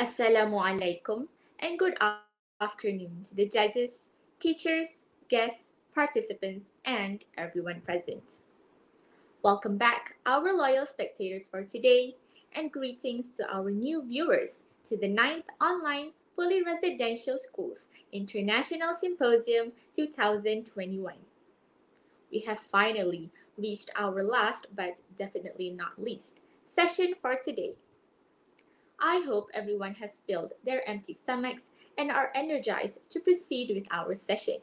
Assalamu alaikum and good afternoon to the judges, teachers, guests, participants, and everyone present. Welcome back, our loyal spectators for today, and greetings to our new viewers to the 9th Online Fully Residential Schools International Symposium 2021. We have finally reached our last but definitely not least session for today. I hope everyone has filled their empty stomachs and are energized to proceed with our session.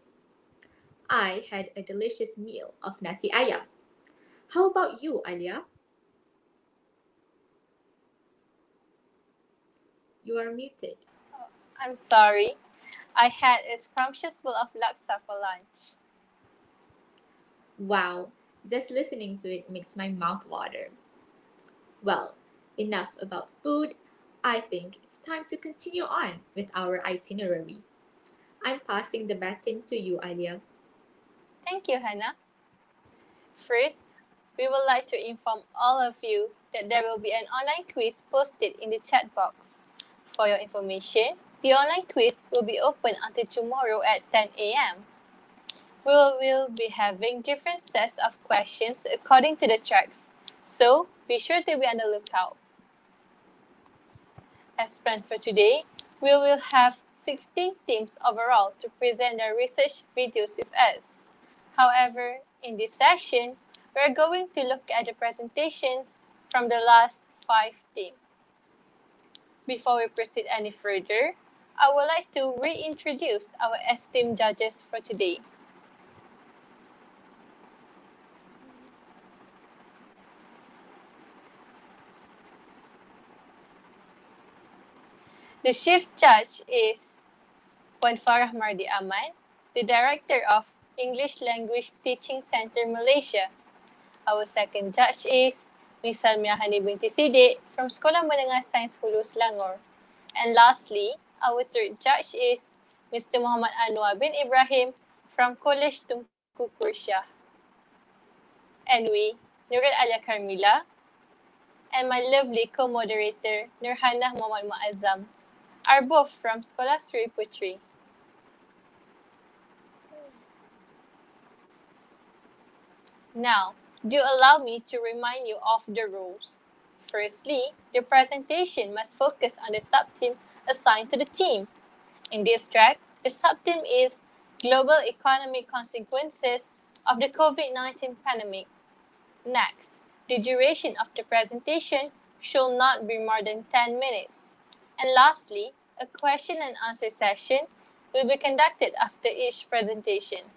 I had a delicious meal of nasi ayam. How about you, Aleeya? You are muted. Oh, I'm sorry. I had a scrumptious bowl of laksa for lunch. Wow, just listening to it makes my mouth water. Well, enough about food. I think it's time to continue on with our itinerary. I'm passing the baton to you, Aleeya. Thank you, Hannah. First, we would like to inform all of you that there will be an online quiz posted in the chat box. For your information, the online quiz will be open until tomorrow at 10 a.m. We will be having different sets of questions according to the tracks, so be sure to be on the lookout. As planned for today, we will have 16 teams overall to present their research videos with us. However, in this session, we're going to look at the presentations from the last five teams. Before we proceed any further, I would like to reintroduce our esteemed judges for today. The chief judge is Puan Farah Mardi Aman, the director of English Language Teaching Center Malaysia. Our second judge is Ms. Salmia Hani binti Sidi from Sekolah Menengah Sains Hulu Selangor. And lastly, our third judge is Mr. Muhammad Anwar bin Ibrahim from College Tunku Kursia. And we, Nurul Alia Carmila, and my lovely co-moderator, Nurhana Muhammad Muazzam are both from Sekolah Seri Puteri. Now, do allow me to remind you of the rules. Firstly, the presentation must focus on the sub-theme assigned to the team. In this track, the sub-theme is Global Economic Consequences of the COVID-19 Pandemic. Next, the duration of the presentation should not be more than 10 minutes. And lastly, a question and answer session will be conducted after each presentation.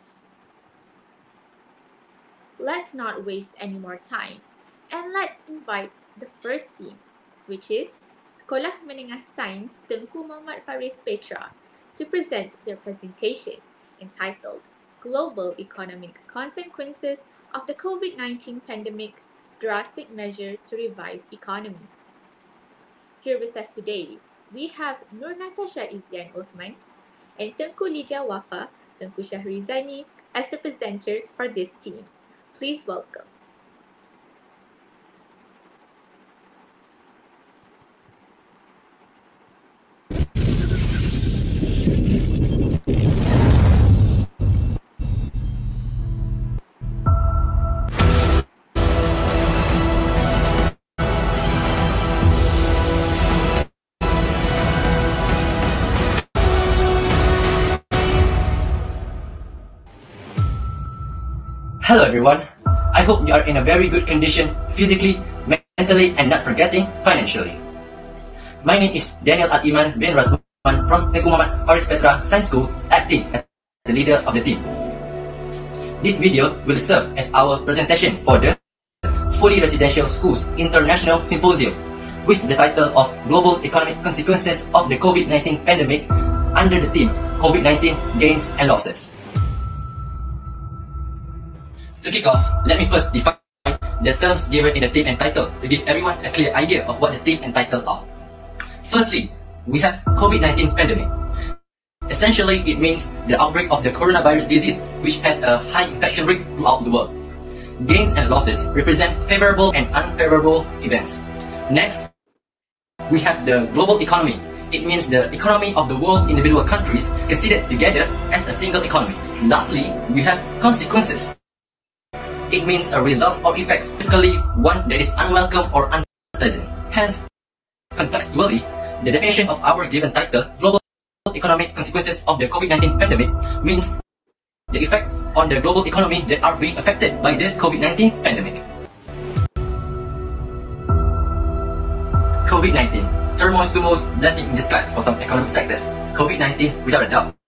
Let's not waste any more time and let's invite the first team, which is Sekolah Menengah Sains Tengku Muhammad Faris Petra, to present their presentation entitled Global Economic Consequences of the COVID-19 Pandemic Drastic Measure to Revive Economy. Here with us today we have Nur Natasha Izian Osman and Tengku Lija Wafa, Tengku Shahrizani as the presenters for this team. Please welcome. Hello everyone. I hope you are in a very good condition physically, mentally, and not forgetting financially. My name is Daniel Atiman bin Rasman from Tengku Muhammad Faris Petra Science School, acting as the leader of the team. This video will serve as our presentation for the Fully Residential Schools International Symposium with the title of Global Economic Consequences of the COVID-19 Pandemic under the theme COVID-19 Gains and Losses. To kick off, let me first define the terms given in the theme and title to give everyone a clear idea of what the theme and title are. Firstly, we have COVID-19 pandemic. Essentially, it means the outbreak of the coronavirus disease which has a high infection rate throughout the world. Gains and losses represent favorable and unfavorable events. Next, we have the global economy. it means the economy of the world's individual countries considered together as a single economy. Lastly, we have consequences. It means a result or effects, typically one that is unwelcome or unpleasant. Hence, contextually, the definition of our given title, Global Economic Consequences of the COVID-19 Pandemic, means the effects on the global economy that are being affected by the COVID-19 pandemic. COVID-19, turmoil to most blessing in disguise for some economic sectors. COVID-19, without a doubt,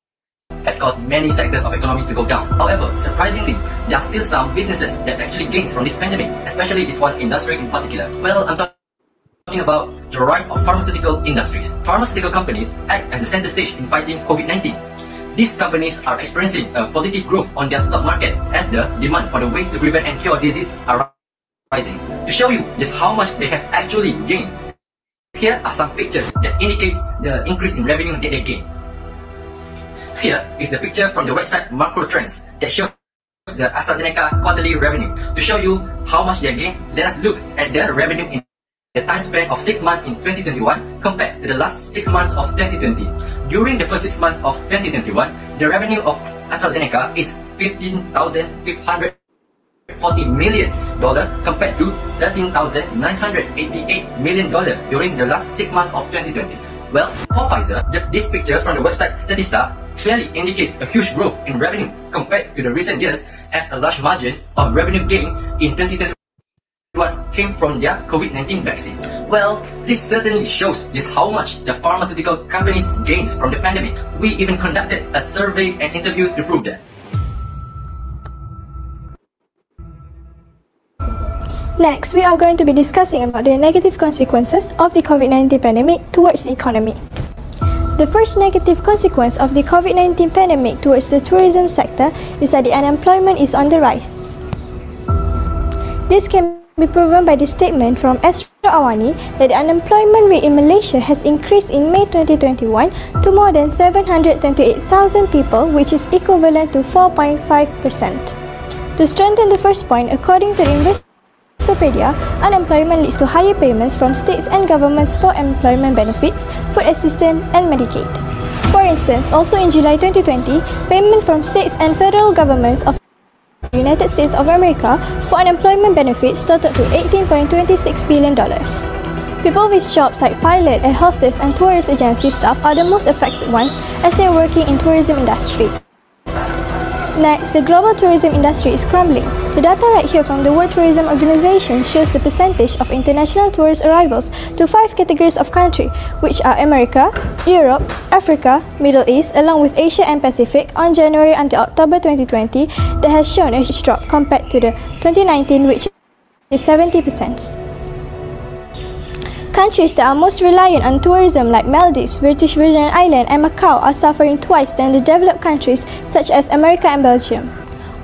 had caused many sectors of economy to go down. However, surprisingly, there are still some businesses that actually gains from this pandemic, especially this one industry in particular. Well, I'm talking about the rise of pharmaceutical industries. Pharmaceutical companies act as the center stage in fighting COVID-19. These companies are experiencing a positive growth on their stock market as the demand for the ways to prevent and cure disease are rising. To show you just how much they have actually gained, here are some pictures that indicate the increase in revenue that they gain. Here is the picture from the website Macro Trends that shows the AstraZeneca quarterly revenue. To show you how much they gain, let us look at the revenue in the time span of 6 months in 2021 compared to the last 6 months of 2020. During the first 6 months of 2021, the revenue of AstraZeneca is 15,540 million dollar compared to 13,988 million dollar during the last 6 months of 2020. Well, for Pfizer, this picture from the website Statista clearly indicates a huge growth in revenue compared to the recent years as a large margin of revenue gain in 2021 came from their COVID-19 vaccine. Well, this certainly shows just how much the pharmaceutical companies gains from the pandemic. We even conducted a survey and interview to prove that. Next, we are going to be discussing about the negative consequences of the COVID-19 pandemic towards the economy. The first negative consequence of the COVID-19 pandemic towards the tourism sector is that the unemployment is on the rise. This can be proven by the statement from Astro Awani that the unemployment rate in Malaysia has increased in May 2021 to more than 728,000 people, which is equivalent to 4.5%. To strengthen the first point, according to the Unemployment leads to higher payments from states and governments for employment benefits, food assistance, and Medicaid. For instance, also in July 2020, payment from states and federal governments of the United States of America for unemployment benefits totaled to $18.26 billion. People with jobs like pilot, air hostess, and tourist agency staff are the most affected ones as they are working in tourism industry. Next, the global tourism industry is crumbling. The data right here from the World Tourism Organization shows the percentage of international tourist arrivals to five categories of country, which are America, Europe, Africa, Middle East, along with Asia and Pacific on January until October 2020 that has shown a huge drop compared to the 2019 which is 70%. Countries that are most reliant on tourism like Maldives, British Virgin Islands and Macau are suffering twice than the developed countries such as America and Belgium.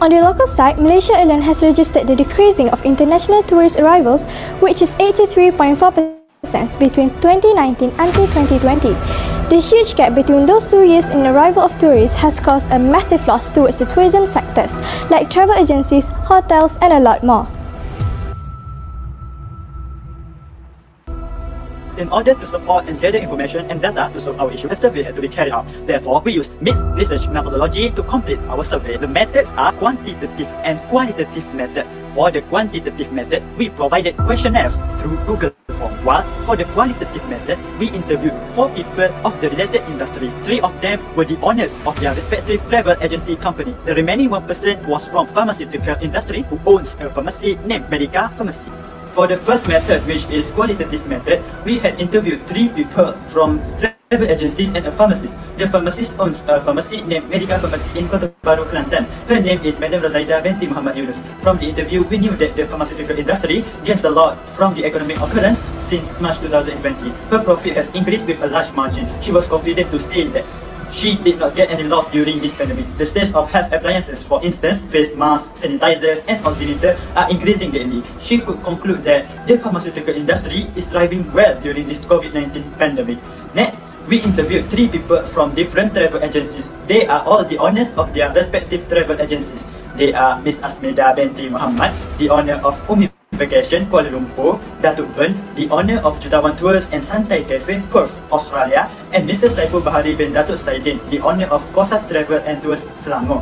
On the local side, Malaysia alone has registered the decreasing of international tourist arrivals, which is 83.4% between 2019 until 2020. The huge gap between those two years in arrival of tourists has caused a massive loss towards the tourism sectors, like travel agencies, hotels, and a lot more. In order to support and gather information and data to solve our issue, a survey had to be carried out. Therefore, we use mixed research methodology to complete our survey. The methods are quantitative and qualitative methods. For the quantitative method, we provided questionnaires through Google Form. While for the qualitative method, we interviewed four people of the related industry. Three of them were the owners of their respective travel agency company. The remaining one person was from pharmaceutical industry who owns a pharmacy named Medica Pharmacy. For the first method, which is qualitative method, we had interviewed three people from travel agencies and a pharmacist. The pharmacist owns a pharmacy named Medica Pharmacy in Kota Bharu, Kelantan. Her name is Madam Rozaida binti Muhammad Yunus. From the interview, we knew that the pharmaceutical industry gains a lot from the economic occurrence since March 2020. Her profit has increased with a large margin. She was confident to say that she did not get any loss during this pandemic. The sales of health appliances, for instance, face masks, sanitizers, and oximeter are increasing daily. She could conclude that the pharmaceutical industry is thriving well during this COVID-19 pandemic. Next, we interviewed three people from different travel agencies. They are all the owners of their respective travel agencies. They are Miss Asmeda binti Muhammad, the owner of Umi Vacation Kuala Lumpur, Datuk Ben, the owner of Jutawan Tours and Santai Cafe, Perth, Australia, and Mr. Saiful Bahari bin Datuk Saidin, the owner of Kosas Travel and Tours Selangor.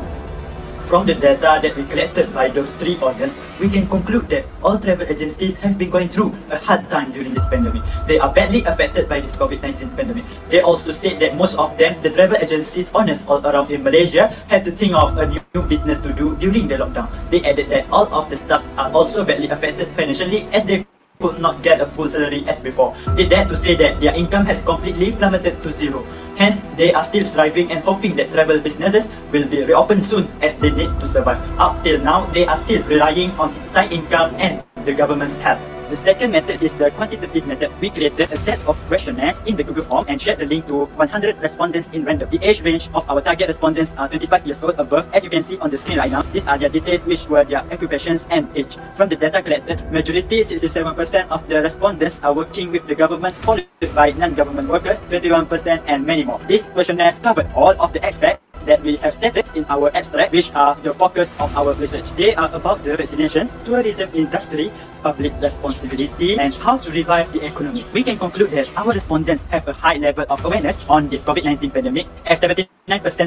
From the data that we collected by those three owners, we can conclude that all travel agencies have been going through a hard time during this pandemic. They are badly affected by this COVID-19 pandemic. They also said that most of them, the travel agencies owners all around in Malaysia, had to think of a new business to do during the lockdown. They added that all of the staffs are also badly affected financially as they could not get a full salary as before. They dared to say that their income has completely plummeted to zero. Hence, they are still striving and hoping that travel businesses will be reopened soon as they need to survive. Up till now, they are still relying on side income and the government's help. The second method is the quantitative method. We created a set of questionnaires in the Google form and shared the link to 100 respondents in random. The age range of our target respondents are 25 years old above. As you can see on the screen right now, these are their details which were their occupations and age. From the data collected, majority 67% of the respondents are working with the government followed by non-government workers, 21% and many more. These questionnaires covered all of the aspects that we have stated in our abstract, which are the focus of our research. They are about the vaccinations, tourism industry, public responsibility, and how to revive the economy. We can conclude that our respondents have a high level of awareness on this COVID-19 pandemic, as 79%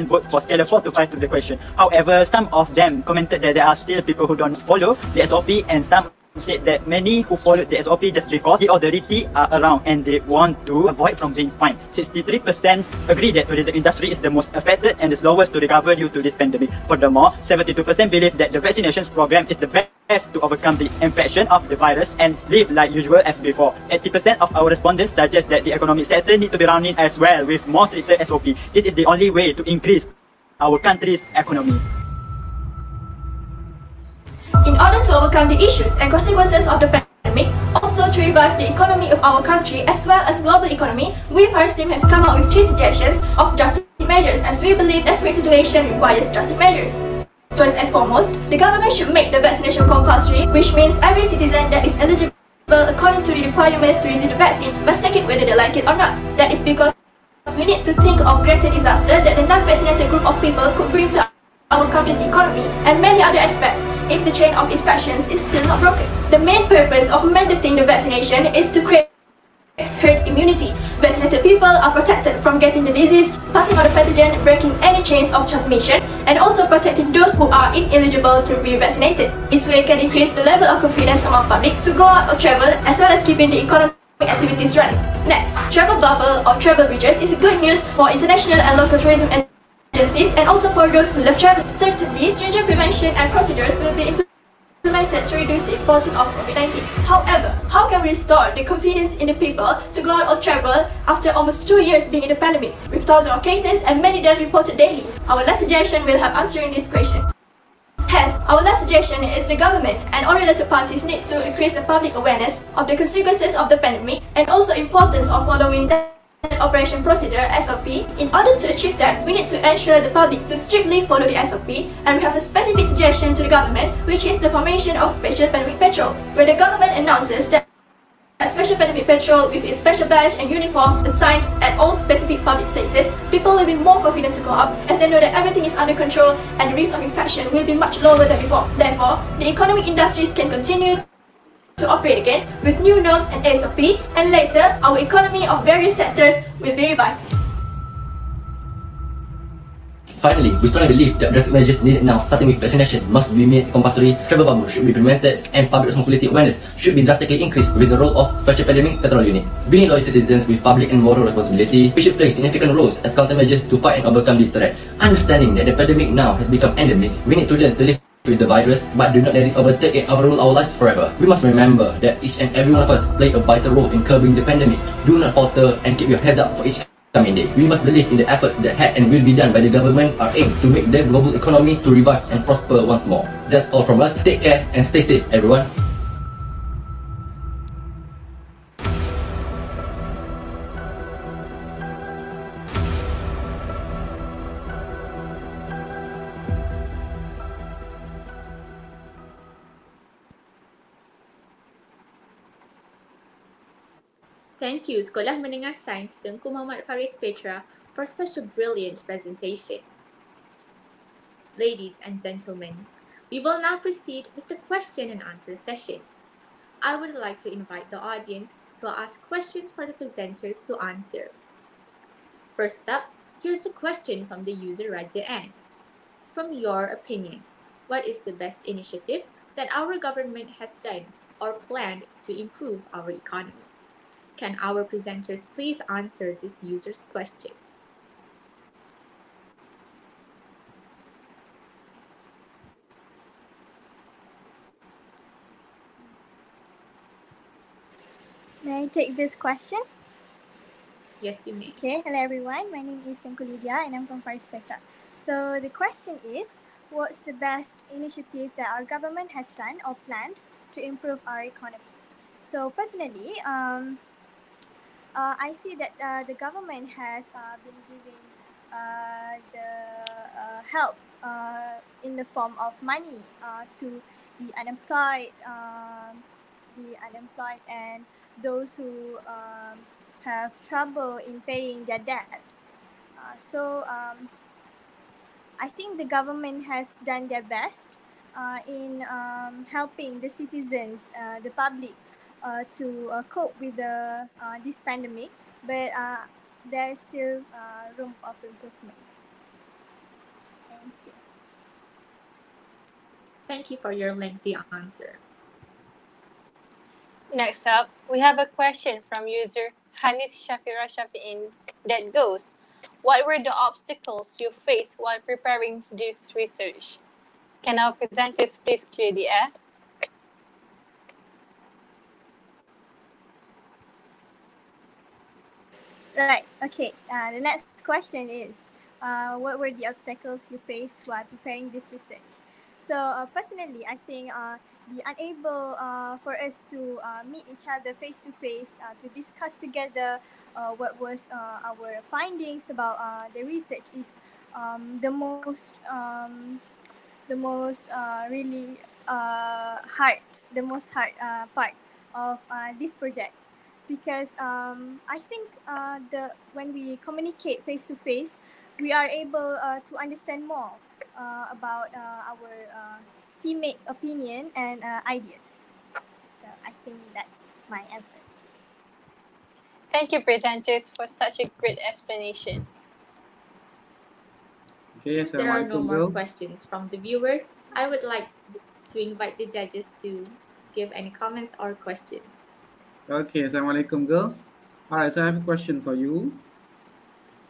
vote for scale of 4 to 5 to the question. However, some of them commented that there are still people who don't follow the SOP and some said that many who followed the SOP just because the authority are around and they want to avoid from being fined. 63% agree that tourism industry is the most affected and the slowest to recover due to this pandemic. Furthermore, 72% believe that the vaccinations program is the best to overcome the infection of the virus and live like usual as before. 80% of our respondents suggest that the economic sector need to be running as well with more stricter SOP. This is the only way to increase our country's economy. In order to overcome the issues and consequences of the pandemic, also to revive the economy of our country as well as global economy, we First Team has come up with three suggestions of drastic measures as we believe desperate situation requires drastic measures. First and foremost, the government should make the vaccination compulsory, which means every citizen that is eligible according to the requirements to receive the vaccine must take it whether they like it or not. That is because we need to think of greater disaster that the non-vaccinated group of people could bring to our country's economy and many other aspects if the chain of infections is still not broken. The main purpose of mandating the vaccination is to create herd immunity. Vaccinated people are protected from getting the disease, passing on the pathogen, breaking any chains of transmission, and also protecting those who are ineligible to be vaccinated. This way can increase the level of confidence among public to go out or travel as well as keeping the economic activities running. Next, travel bubble or travel bridges is good news for international and local tourism agencies and also for those who love travel. Certainly, stringent prevention and procedures will be implemented to reduce the importing of COVID-19. However, how can we restore the confidence in the people to go out or travel after almost two years being in the pandemic, with thousands of cases and many deaths reported daily? Our last suggestion will help answering this question. Hence, our last suggestion is the government and all related parties need to increase the public awareness of the consequences of the pandemic and also importance of following that operation procedure SOP. In order to achieve that, we need to ensure the public to strictly follow the SOP and we have a specific suggestion to the government which is the formation of Special Pandemic Patrol where the government announces that a special pandemic patrol with a special badge and uniform assigned at all specific public places, people will be more confident to go out as they know that everything is under control and the risk of infection will be much lower than before. Therefore, the economic industries can continue to operate again with new norms and SOP and later our economy of various sectors will be revived. Finally, we strongly believe that drastic measures needed now, starting with vaccination, must be made compulsory, travel bubble should be implemented, and public responsibility awareness should be drastically increased with the role of Special Pandemic Patrol Unit. Being loyal citizens with public and moral responsibility, we should play significant roles as countermeasures to fight and overcome this threat. Understanding that the pandemic now has become endemic, we need to learn to live with the virus, but do not let it overtake and overrule our lives forever. We must remember that each and every one of us play a vital role in curbing the pandemic. Do not falter and keep your heads up for each coming day. We must believe in the efforts that had and will be done by the government are aimed to make the global economy to revive and prosper once more. That's all from us. Take care and stay safe, everyone. Thank you, Sekolah Menengah Sains Tengku Muhammad Faris Petra for such a brilliant presentation. Ladies and gentlemen, we will now proceed with the question and answer session. I would like to invite the audience to ask questions for the presenters to answer. First up, here's a question from the user Raja N. From your opinion, what is the best initiative that our government has done or planned to improve our economy? Can our presenters please answer this user's question? May I take this question? Yes, you may. Okay, hello everyone. My name is Tengku Lydia and I'm from Faris Petra. So the question is, what's the best initiative that our government has done or planned to improve our economy? So personally, um, uh, I see that uh, the government has uh, been giving uh, the uh, help uh, in the form of money uh, to the unemployed, um, the unemployed and those who um, have trouble in paying their debts. Uh, so um, I think the government has done their best uh, in um, helping the citizens, uh, the public, to uh, cope with the uh, this pandemic. But uh, there is still uh, room of improvement. Thank you. Thank you for your lengthy answer. Next up, we have a question from user Hanis Shafira Shafi'in that goes, What were the obstacles you faced while preparing this research? Can our presenters please clear the air? Right. Okay. Uh, the next question is, uh, what were the obstacles you faced while preparing this research? So uh, personally, I think uh, the unable uh, for us to uh, meet each other face to face uh, to discuss together uh, what was uh, our findings about uh, the research is um, the most um, the most uh, really uh, hard the most hard uh, part of uh, this project because um, I think uh, the when we communicate face to face, we are able uh, to understand more uh, about uh, our uh, teammates' opinion and uh, ideas. So I think that's my answer. Thank you, presenters, for such a great explanation. Okay, Since there are no more girls. questions from the viewers, I would like to invite the judges to give any comments or questions. Okay, Assalamualaikum girls. Alright, so I have a question for you.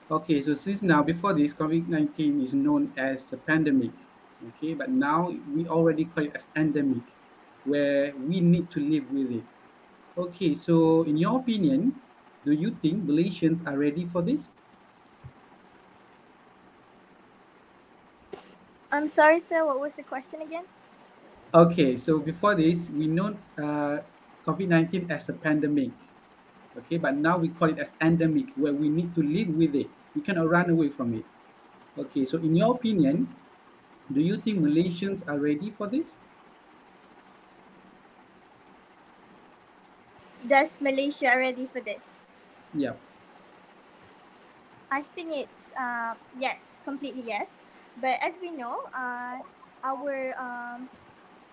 Okay, so since now before this COVID-19 is known as a pandemic, okay, but now we already call it as endemic, where we need to live with it. Okay, so in your opinion, do you think Malaysians are ready for this? I'm sorry, sir. What was the question again? Okay, so before this, we know uh, COVID-19 as a pandemic. Okay, but now we call it as endemic, where we need to live with it. We cannot run away from it. Okay, so in your opinion, do you think Malaysians are ready for this? Does Malaysia ready for this? Yeah. I think it's uh, yes, completely yes. But as we know, uh, our um,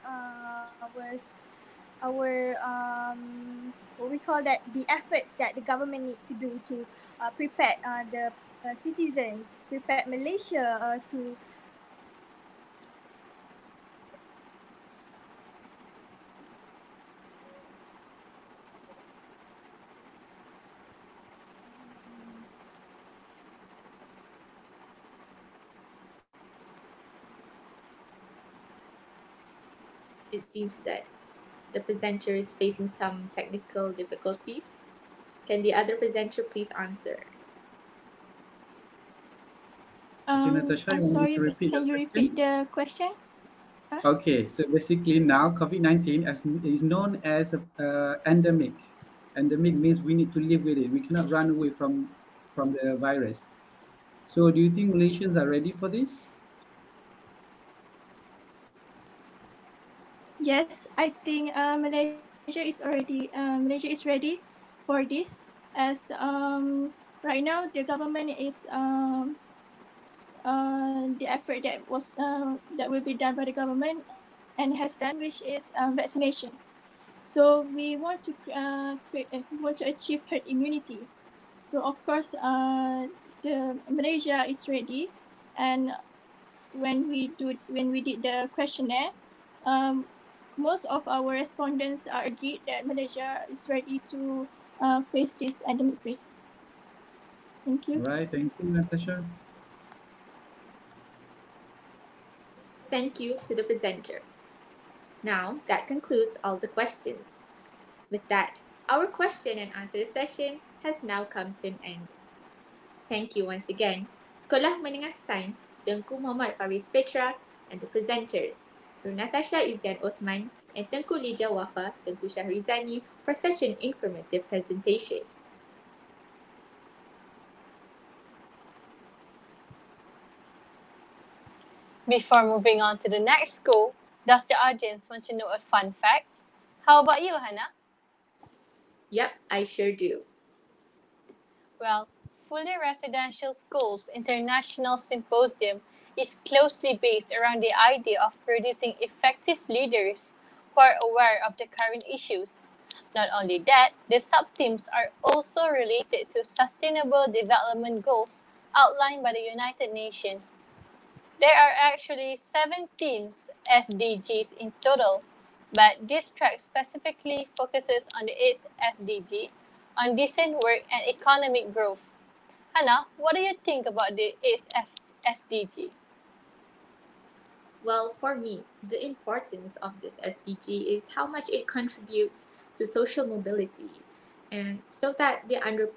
uh, our our um, what we call that the efforts that the government need to do to uh, prepare uh, the uh, citizens, prepare Malaysia uh, to It seems that the presenter is facing some technical difficulties. Can the other presenter please answer? Okay, Um, Natasha, I'm you sorry, to but repeat can the you question? repeat the question? Okay, so basically now COVID-19 as, is known as a uh, endemic. Endemic means we need to live with it. We cannot run away from from the virus. So do you think Malaysians are ready for this? Yes, I think uh, Malaysia is already uh, Malaysia is ready for this as um, right now the government is um, uh, the effort that was uh, that will be done by the government and has done which is uh, vaccination. So we want to uh, create, we want to achieve herd immunity. So of course, uh, the Malaysia is ready, and when we do when we did the questionnaire, um, most of our respondents are agreed that Malaysia is ready to uh, face this endemic phase. Thank you. All right, thank you, Natasha. Thank you to the presenter. Now, that concludes all the questions. With that, our question and answer session has now come to an end. Thank you once again, Sekolah Menengah Sains Tengku Muhammad Faris Petra and the presenters, Nur Natasha Izian Othman and Tengku Lija Wafa Tengku Shahrizani for such an informative presentation. Before moving on to the next school, does the audience want to know a fun fact? How about you, Hannah? Yep, I sure do. Well, Fully Residential Schools International Symposium is closely based around the idea of producing effective leaders who are aware of the current issues. Not only that, the sub-themes are also related to Sustainable Development Goals outlined by the United Nations. There are actually 17 SDGs in total, but this track specifically focuses on the 8th SDG on decent work and economic growth. Hannah, what do you think about the 8th SDG? Well, for me, the importance of this SDG is how much it contributes to social mobility and so that the under,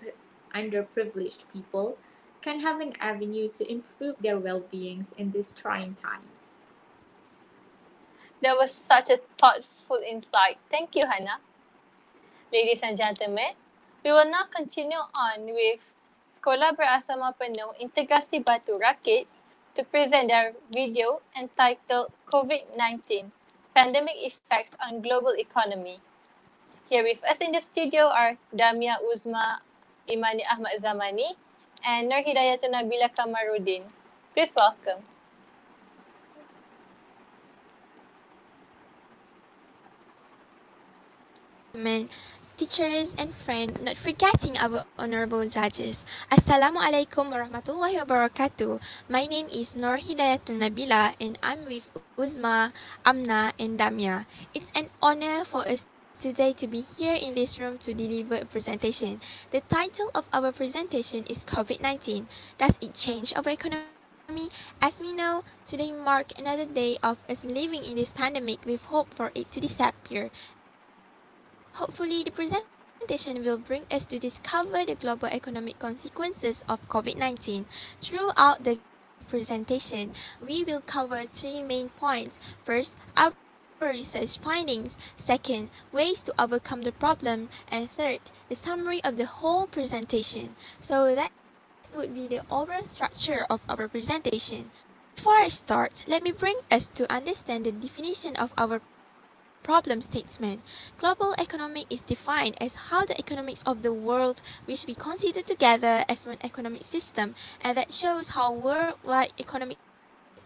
underprivileged people can have an avenue to improve their well-beings in these trying times. That was such a thoughtful insight. Thank you, Hannah. Ladies and gentlemen, we will now continue on with Sekolah Berasrama Penuh Integrasi Batu Rakit to present their video entitled COVID-19 Pandemic Effects on Global Economy. Here with us in the studio are Damia Uzma Imani Ahmad Zamani and Nur Hidayatun Nabila. Please welcome. Teachers and friends, not forgetting our honorable judges. Assalamualaikum warahmatullahi wabarakatuh. My name is Nur Hidayatun Nabila and I'm with Uzma, Amna and Damia. It's an honor for us today to be here in this room to deliver a presentation. The title of our presentation is COVID-19. Does it change our economy? As we know, today mark another day of us living in this pandemic with hope for it to disappear. Hopefully, the presentation will bring us to discover the global economic consequences of COVID-19. Throughout the presentation, we will cover three main points. First, our research findings. Second, ways to overcome the problem. And third, the summary of the whole presentation. So that would be the overall structure of our presentation. Before I start, let me bring us to understand the definition of our problem statement. Global economic is defined as how the economics of the world which we consider together as one economic system and that shows how worldwide economic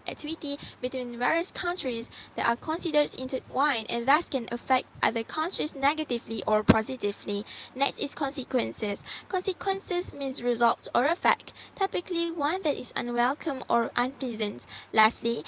activity between various countries that are considered intertwined and thus can affect other countries negatively or positively. Next is consequences. Consequences means results or effect, typically one that is unwelcome or unpleasant. Lastly,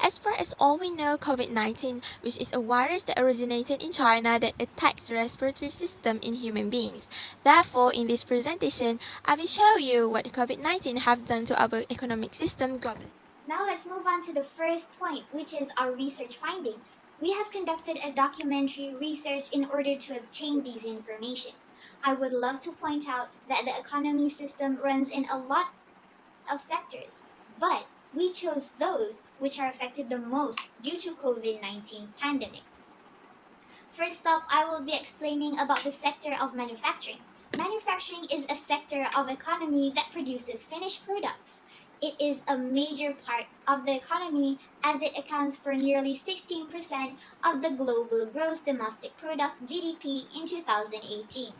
as far as all we know, COVID-19, which is a virus that originated in China that attacks the respiratory system in human beings. Therefore, in this presentation, I will show you what COVID-19 have done to our economic system globally. Now let's move on to the first point, which is our research findings. We have conducted a documentary research in order to obtain these information. I would love to point out that the economy system runs in a lot of sectors, but we chose those which are affected the most due to COVID-19 pandemic. First up, I will be explaining about the sector of manufacturing. Manufacturing is a sector of economy that produces finished products it is a major part of the economy as it accounts for nearly 16% of the global gross domestic product GDP in 2018.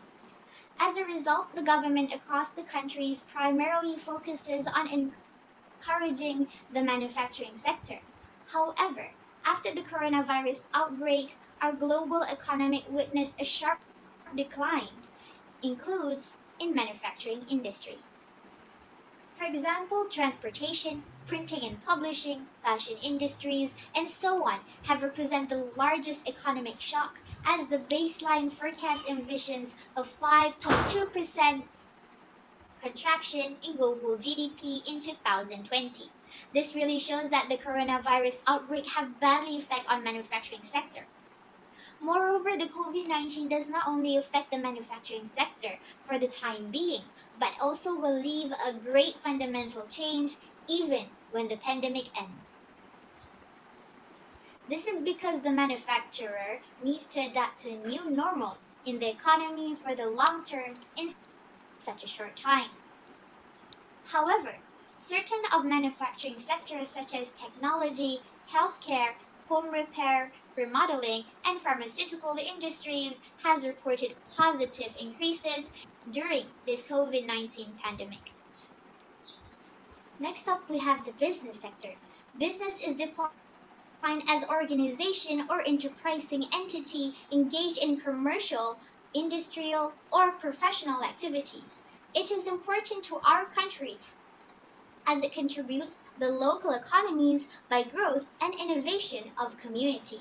As a result, the government across the countries primarily focuses on encouraging the manufacturing sector. However, After the coronavirus outbreak, our global economy witnessed a sharp decline, includes in manufacturing industries. For example, transportation, printing and publishing, fashion industries, and so on have represented the largest economic shock as the baseline forecast envisions a 5.2% contraction in global GDP in 2020. This really shows that the coronavirus outbreak have badly effect on manufacturing sector. Moreover, the COVID-19 does not only affect the manufacturing sector for the time being, but also will leave a great fundamental change even when the pandemic ends. This is because the manufacturer needs to adapt to a new normal in the economy for the long term in such a short time. However, certain of manufacturing sectors such as technology, healthcare, home repair, remodeling, and pharmaceutical industries has reported positive increases during this COVID-19 pandemic. Next up, we have the business sector. Business is defined as organization or enterprising entity engaged in commercial, industrial, or professional activities. It is important to our country as it contributes the local economies by growth and innovation of community.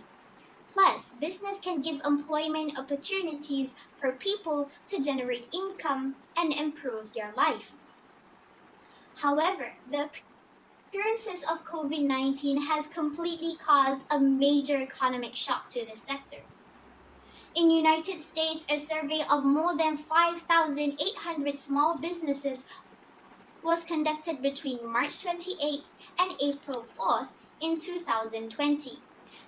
Plus, business can give employment opportunities for people to generate income and improve their life. However, the appearances of COVID-19 has completely caused a major economic shock to the sector. In United States, a survey of more than 5,800 small businesses was conducted between March 28th and April 4th in 2020.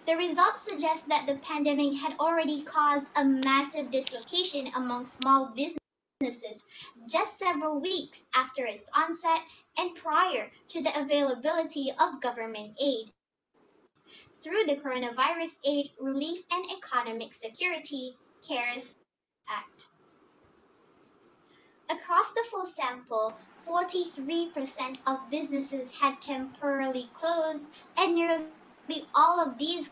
The results suggest that the pandemic had already caused a massive dislocation among small businesses just several weeks after its onset and prior to the availability of government aid. Through the Coronavirus Aid, Relief and Economic Security CARES Act. Across the full sample, 43% of businesses had temporarily closed and nearly all of these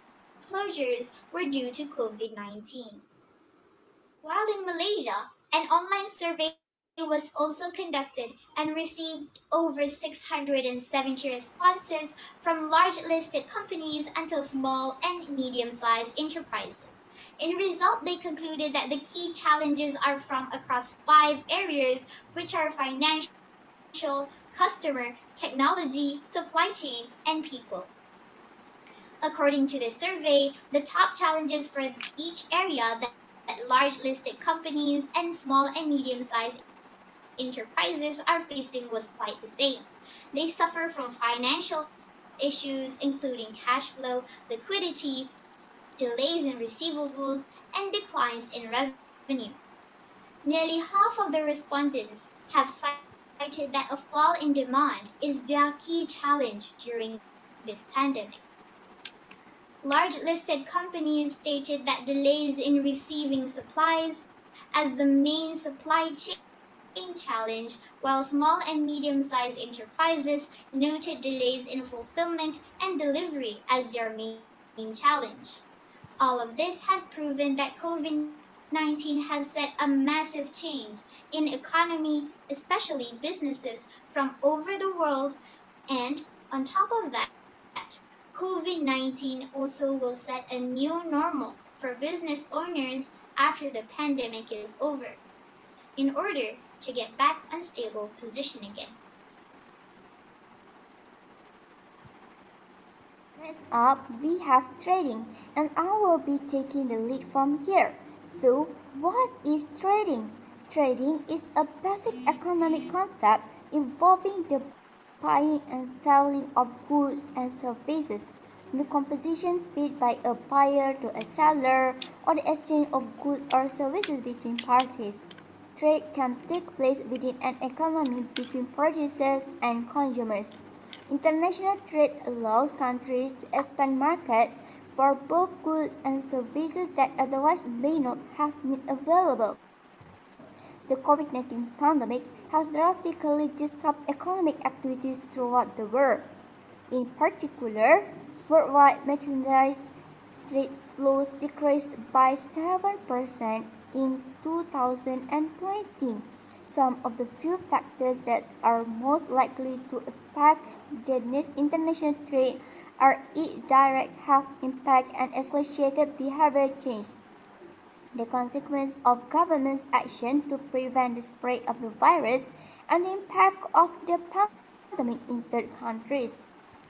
closures were due to COVID-19. While in Malaysia, an online survey was also conducted and received over 670 responses from large listed companies until small and medium-sized enterprises. In result, they concluded that the key challenges are from across five areas, which are financial, customer, technology, supply chain, and people. According to the survey, the top challenges for each area that, large listed companies and small and medium-sized enterprises are facing was quite the same. They suffer from financial issues including cash flow, liquidity, delays in receivables, and declines in revenue. Nearly half of the respondents have cited that a fall in demand is their key challenge during this pandemic. Large listed companies stated that delays in receiving supplies as the main supply chain challenge, while small and medium-sized enterprises noted delays in fulfillment and delivery as their main challenge. All of this has proven that COVID-19 has set a massive change in economy, especially businesses from over the world, and on top of that, COVID-19 also will set a new normal for business owners after the pandemic is over, in order to get back on stable position again. Next up, we have trading, and I will be taking the lead from here. So, what is trading? Trading is a basic economic concept involving the buying and selling of goods and services, the composition paid by a buyer to a seller, or the exchange of goods or services between parties. Trade can take place within an economy between producers and consumers. International trade allows countries to expand markets for both goods and services that otherwise may not have been available. The COVID-19 pandemic has drastically disrupted economic activities throughout the world. In particular, worldwide merchandise trade flows decreased by 7% in 2020. Some of the few factors that are most likely to affect the net international trade are its direct health impact and associated behavior change. The consequence of government's action to prevent the spread of the virus and the impact of the pandemic in third countries.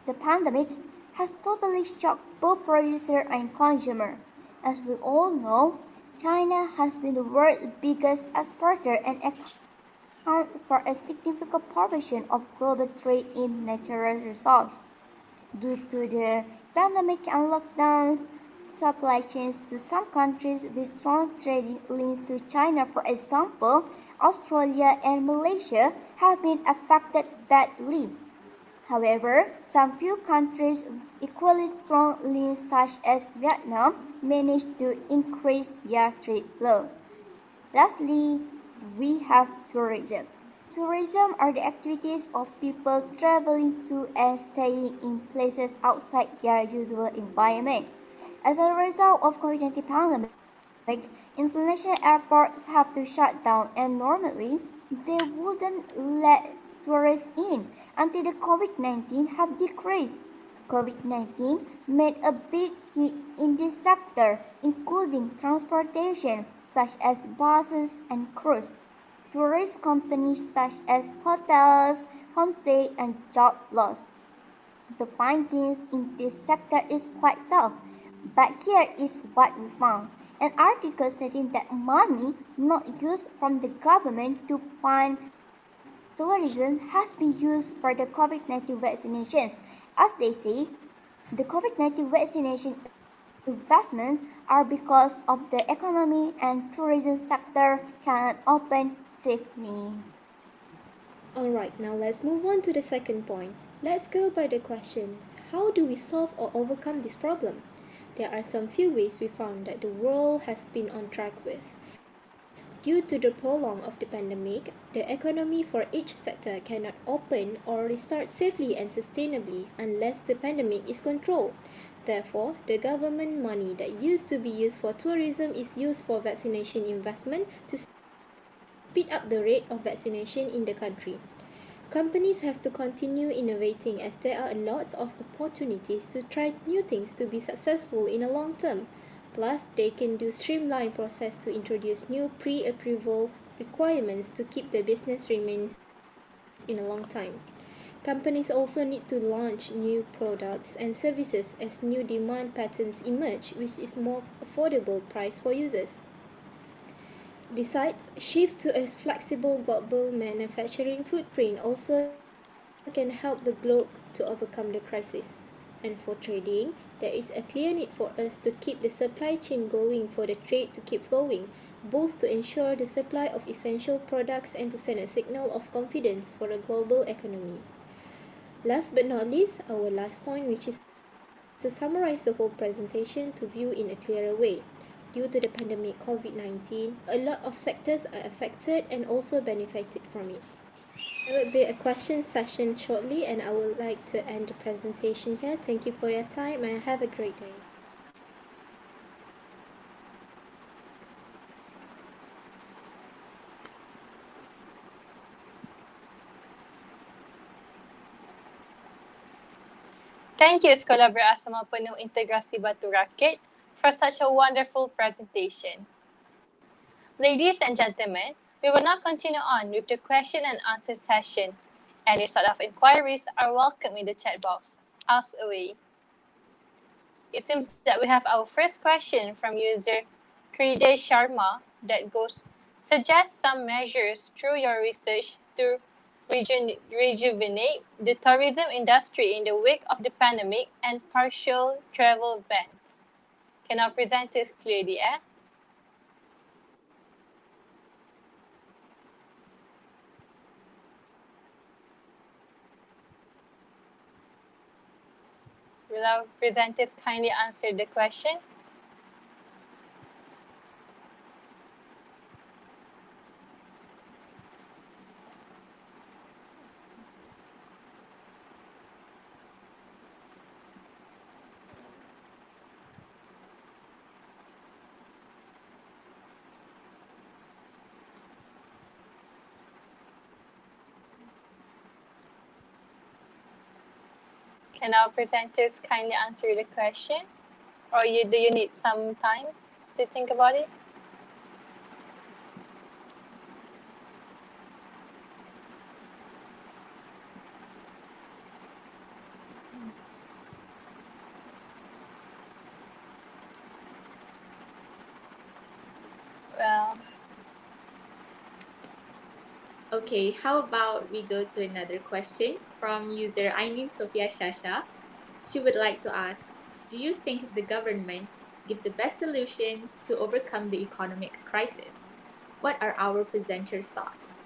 The pandemic has totally shocked both producer and consumer. As we all know, China has been the world's biggest exporter and account for a significant portion of global trade in natural resources. Due to the pandemic and lockdowns, supply chains to some countries with strong trading links to China, for example, Australia and Malaysia, have been affected badly. However, some few countries equally strong links such as Vietnam managed to increase their trade flow. Lastly, we have tourism. Tourism are the activities of people traveling to and staying in places outside their usual environment. As a result of COVID-19 pandemic, international airports have to shut down and normally they wouldn't let tourists in until the COVID-19 have decreased. COVID-19 made a big hit in this sector, including transportation, such as buses and cruise, tourist companies such as hotels, homestay, and job loss. The findings in this sector is quite tough, but here is what we found. An article stating that money not used from the government to fund tourism has been used for the COVID-19 vaccinations. As they say, the COVID-19 vaccination investments are because of the economy and tourism sector cannot open safely. Alright, now let's move on to the second point. Let's go by the questions. How do we solve or overcome this problem? There are some few ways we found that the world has been on track with. Due to the prolong of the pandemic, the economy for each sector cannot open or restart safely and sustainably unless the pandemic is controlled. Therefore, the government money that used to be used for tourism is used for vaccination investment to speed up the rate of vaccination in the country. Companies have to continue innovating as there are lots of opportunities to try new things to be successful in the long term. Plus, they can do streamlined process to introduce new pre-approval requirements to keep the business remains in a long time. Companies also need to launch new products and services as new demand patterns emerge, which is more affordable price for users. Besides, shift to a flexible global manufacturing footprint also can help the globe to overcome the crisis. And for trading, there is a clear need for us to keep the supply chain going for the trade to keep flowing, both to ensure the supply of essential products and to send a signal of confidence for the global economy. Last but not least, our last point, which is to summarize the whole presentation to view in a clearer way. Due to the pandemic COVID 19, a lot of sectors are affected and also benefited from it. There will be a question session shortly, and I would like to end the presentation here. Thank you for your time and have a great day. Thank you, Sekolah Berasrama Penuh Integrasi Batu Rakit, for such a wonderful presentation. Ladies and gentlemen, we will now continue on with the question and answer session. Any sort of inquiries are welcome in the chat box. Ask away. It seems that we have our first question from user Kride Sharma that goes, suggest some measures through your research to reju- rejuvenate the tourism industry in the wake of the pandemic and partial travel bans. Can our presenters clear the eh? air? Will our presenters kindly answer the question? Can our presenters kindly answer the question? Or you, do you need some time to think about it? Well, Okay, how about we go to another question from user Ainin Sofia Shasha. She would like to ask, do you think the government give the best solution to overcome the economic crisis? What are our presenters' thoughts?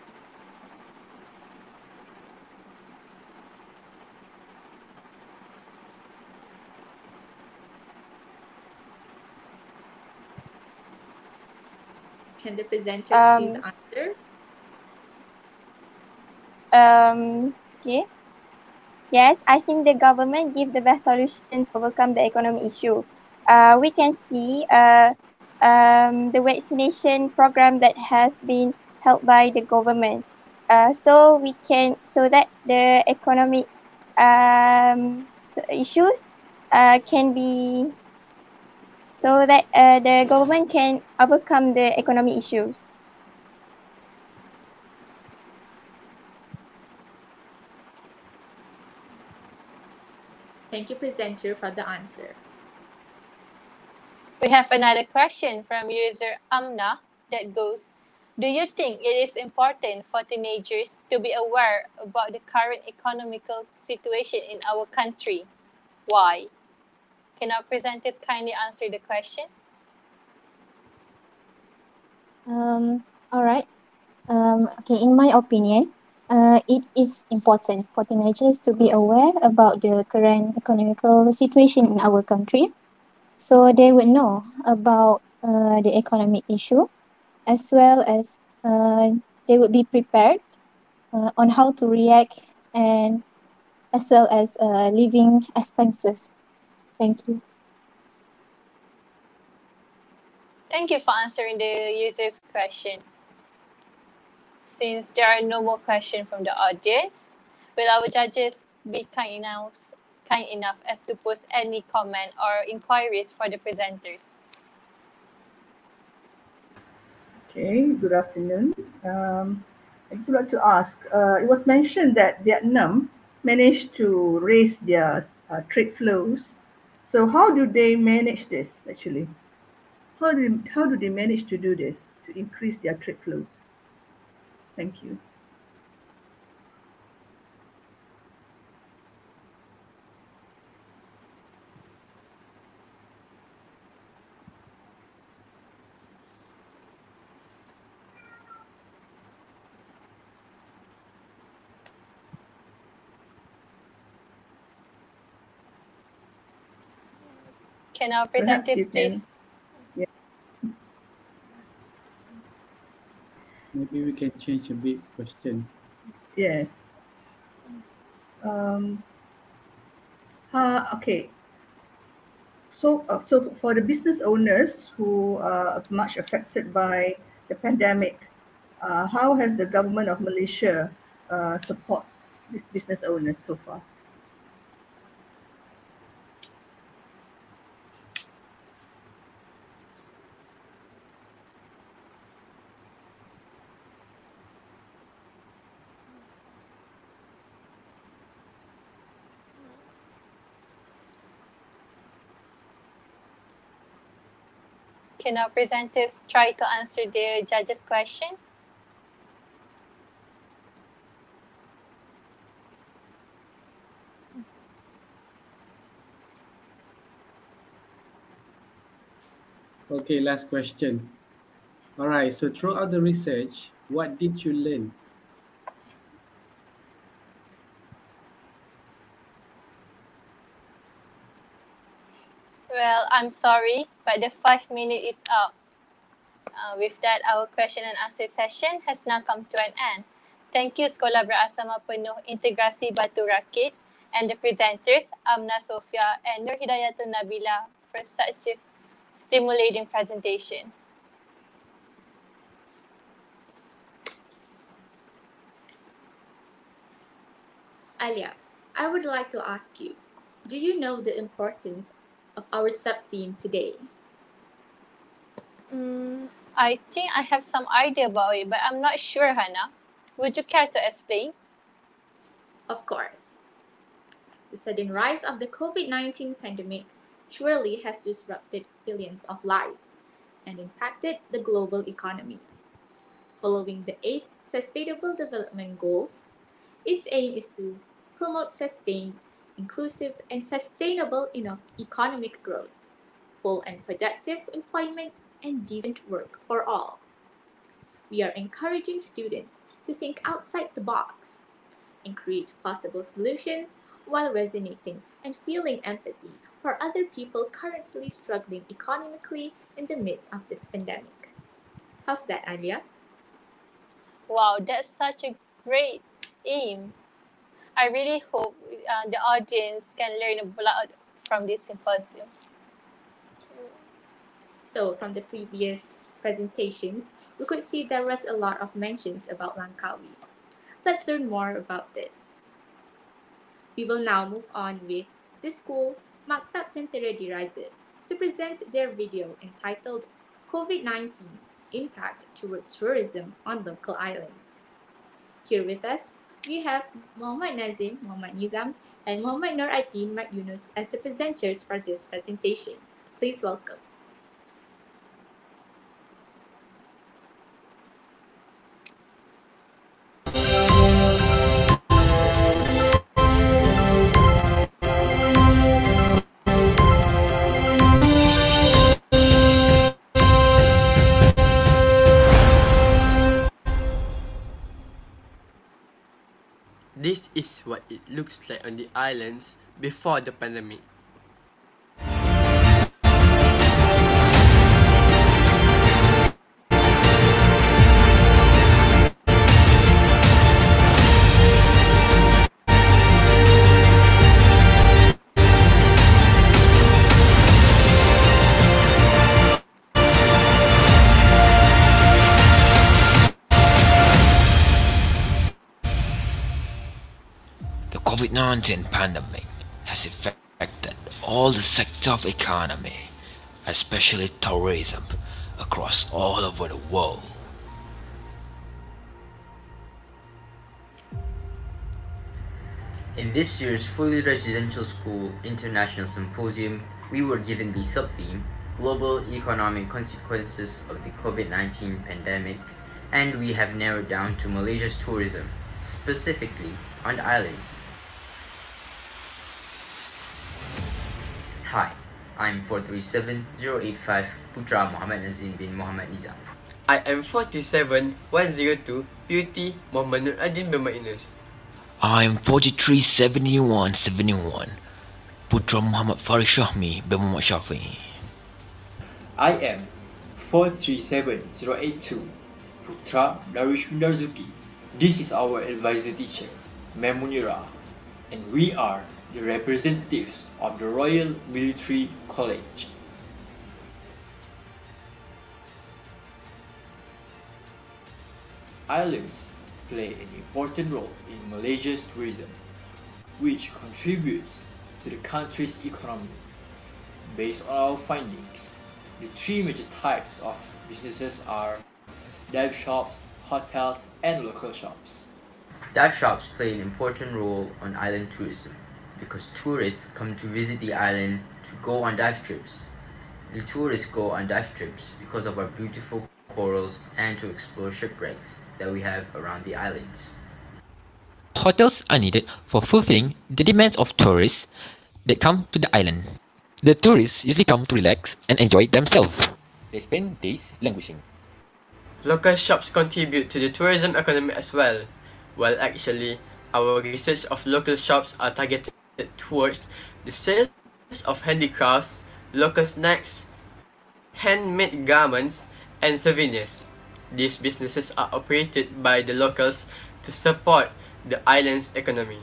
Can the presenters please Um, answer? Um, okay. Yes, I think the government give the best solution to overcome the economic issue. Uh, we can see uh, um, the vaccination program that has been held by the government. Uh, so we can so that the economic um, issues uh, can be so that uh, the government can overcome the economic issues. Thank you, presenter, for the answer. we have another question from user Amna that goes, do you think it is important for teenagers to be aware about the current economical situation in our country? Why? Can our presenters kindly answer the question? Um, all right. Um, okay, in my opinion, uh, it is important for teenagers to be aware about the current economical situation in our country, so they would know about uh, the economic issue, as well as uh, they would be prepared uh, on how to react and as well as uh, living expenses. Thank you. Thank you for answering the user's question. Since there are no more questions from the audience, will our judges be kind enough, kind enough as to post any comment or inquiries for the presenters? Okay, good afternoon. Um, I just would like to ask, uh, it was mentioned that Vietnam managed to raise their uh, trade flows. So how do they manage this actually? How do, how do they manage to do this, to increase their trade flows? Thank you. Can our presenters please? can- Maybe we can change a bit question. Yes. Um, uh, okay. So, uh, so for the business owners who are much affected by the pandemic, uh, how has the government of Malaysia uh, support these business owners so far? Can our presenters try to answer the judge's question? Okay, last question. All right, so throughout the research, what did you learn? Well, I'm sorry, but the five minute is up. Uh, with that, our question and answer session has now come to an end. Thank you Sekolah Berasrama Penuh Integrasi Batu Rakit and the presenters Amna Sofia and Nur Hidayatul Nabila for such a stimulating presentation. Alia, I would like to ask you, Do you know the importance of our sub-theme today? Mm, I think I have some idea about it, but I'm not sure, Hannah. Would you care to explain? Of course. The sudden rise of the COVID 19 pandemic surely has disrupted billions of lives and impacted the global economy. Following the eight Sustainable Development Goals, its aim is to promote sustained, inclusive, and sustainable economic growth, full and productive employment, and decent work for all. We are encouraging students to think outside the box and create possible solutions while resonating and feeling empathy for other people currently struggling economically in the midst of this pandemic. How's that, Anya? Wow, that's such a great aim. I really hope uh, the audience can learn a lot from this symposium. So, from the previous presentations, we could see there was a lot of mentions about Langkawi. Let's learn more about this. We will now move on with the school Maktab Tentera Diraja to present their video entitled COVID-19 Impact Towards Tourism on Local Islands. Here with us, we have Muhammad Nazim, Muhammad Nizam, and Muhammad Nur Addin Mat Yunus as the presenters for this presentation. Please welcome. This is what it looks like on the islands before the pandemic. COVID-19 pandemic has affected all the sectors of economy, especially tourism, across all over the world. In this year's fully residential school international symposium, we were given the sub-theme Global Economic Consequences of the COVID-19 Pandemic, and we have narrowed down to Malaysia's tourism, specifically on the islands. Hi, I'm 437085 Putra Muhammad Nazim bin Muhammad Nizam. I am 47102 Beauty Muhammad Nur Adin bin Mat Yunus. I'm 437171, Putra Muhammad Farid Shahmi bin Muhammad Shafi. I am 437082 Putra Darwish Darzuki. This is our advisor teacher, Memunira, and we are the representatives of the Royal Military College. Islands play an important role in Malaysia's tourism, which contributes to the country's economy. Based on our findings, the three major types of businesses are dive shops, hotels, and local shops. Dive shops play an important role on island tourism because tourists come to visit the island to go on dive trips. The tourists go on dive trips because of our beautiful corals and to explore shipwrecks that we have around the islands. Hotels are needed for fulfilling the demands of tourists that come to the island. The tourists usually come to relax and enjoy themselves. They spend days languishing. Local shops contribute to the tourism economy as well, while actually our research of local shops are targeted towards the sales of handicrafts, local snacks, handmade garments, and souvenirs. These businesses are operated by the locals to support the island's economy.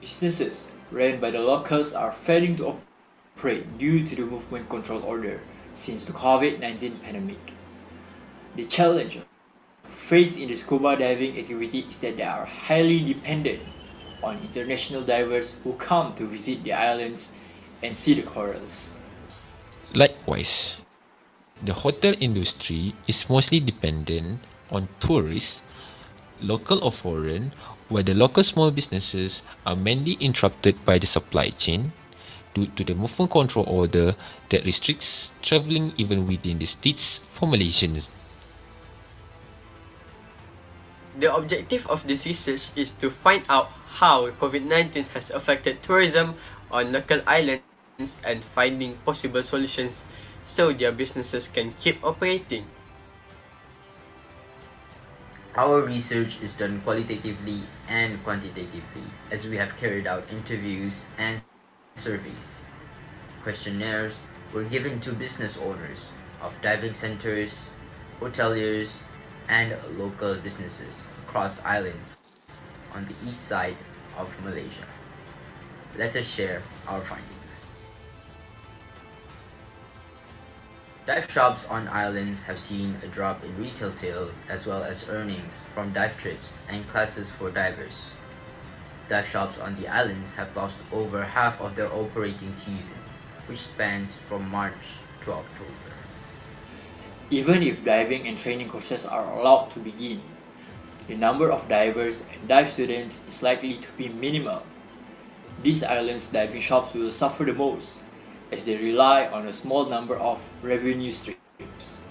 Businesses ran by the locals are failing to operate due to the movement control order since the COVID-19 pandemic. The challenge faced in the scuba diving activity is that they are highly dependent on international divers who come to visit the islands and see the corals. Likewise, the hotel industry is mostly dependent on tourists, local or foreign, where the local small businesses are mainly interrupted by the supply chain due to the movement control order that restricts travelling even within the states for Malaysians. The objective of this research is to find out how COVID-19 has affected tourism on local islands and finding possible solutions so their businesses can keep operating. Our research is done qualitatively and quantitatively as we have carried out interviews and surveys. Questionnaires were given to business owners of diving centers, hoteliers, and local businesses across islands on the east side of Malaysia. Let us share our findings. Dive shops on islands have seen a drop in retail sales as well as earnings from dive trips and classes for divers. Dive shops on the islands have lost over half of their operating season, which spans from March to October. Even if diving and training courses are allowed to begin, the number of divers and dive students is likely to be minimal. These islands diving shops will suffer the most as they rely on a small number of revenue streams.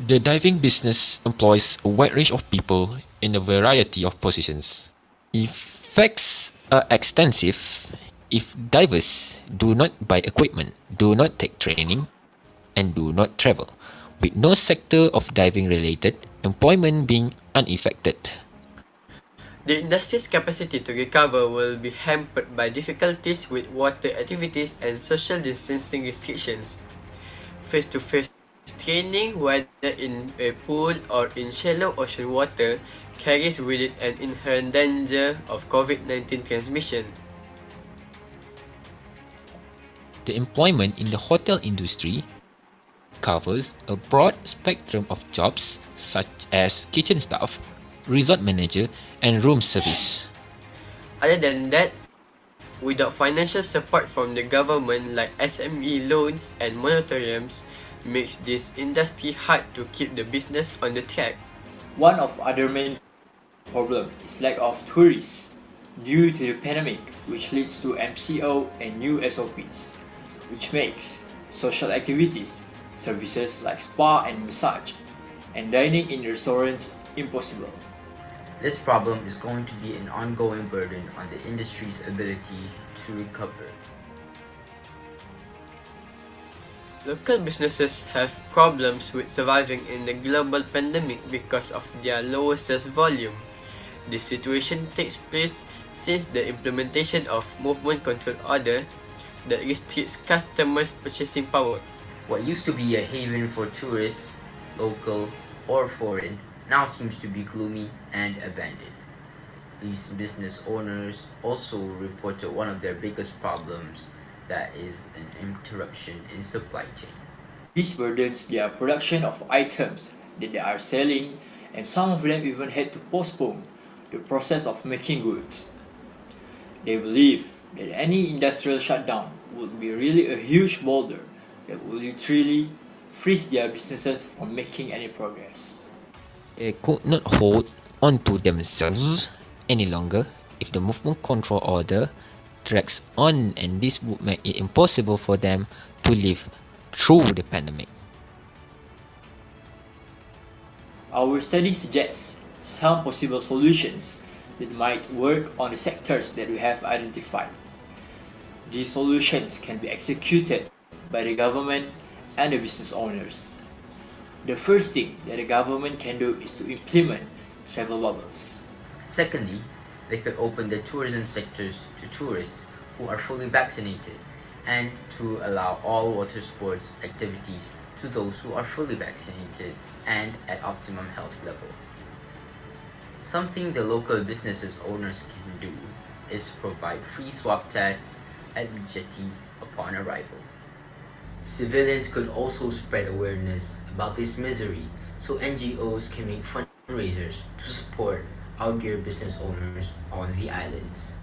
The diving business employs a wide range of people in a variety of positions. Effects are extensive if divers do not buy equipment, do not take training, and do not travel, with no sector of diving related employment being unaffected. The industry's capacity to recover will be hampered by difficulties with water activities and social distancing restrictions. Face-to-face training, whether in a pool or in shallow ocean water, carries with it an inherent danger of COVID-19 transmission. The employment in the hotel industry covers a broad spectrum of jobs such as kitchen staff, resort manager, and room service. Other than that, without financial support from the government like SME loans and moratoriums, makes this industry hard to keep the business on the track. One of other main problem is lack of tourists due to the pandemic which leads to MCO and new SOPs, which makes social activities, services like spa and massage, and dining in restaurants impossible. This problem is going to be an ongoing burden on the industry's ability to recover. Local businesses have problems with surviving in the global pandemic because of their lower sales volume. This situation takes place since the implementation of movement control order that restricts customers' purchasing power. What used to be a haven for tourists, local or foreign, now seems to be gloomy and abandoned. These business owners also reported one of their biggest problems that is an interruption in supply chain. This burdens their production of items that they are selling and some of them even had to postpone the process of making goods. They believe that any industrial shutdown would be really a huge boulder that will literally freeze their businesses from making any progress. They could not hold on to themselves any longer if the movement control order drags on and this would make it impossible for them to live through the pandemic. Our study suggests some possible solutions that might work on the sectors that we have identified. These solutions can be executed by the government and the business owners. The first thing that the government can do is to implement travel bubbles. Secondly, they could open the tourism sectors to tourists who are fully vaccinated and to allow all water sports activities to those who are fully vaccinated and at optimum health level. Something the local businesses owners can do is provide free swab tests at the jetty upon arrival. Civilians could also spread awareness about this misery so NGOs can make fundraisers to support our dear business owners on the islands.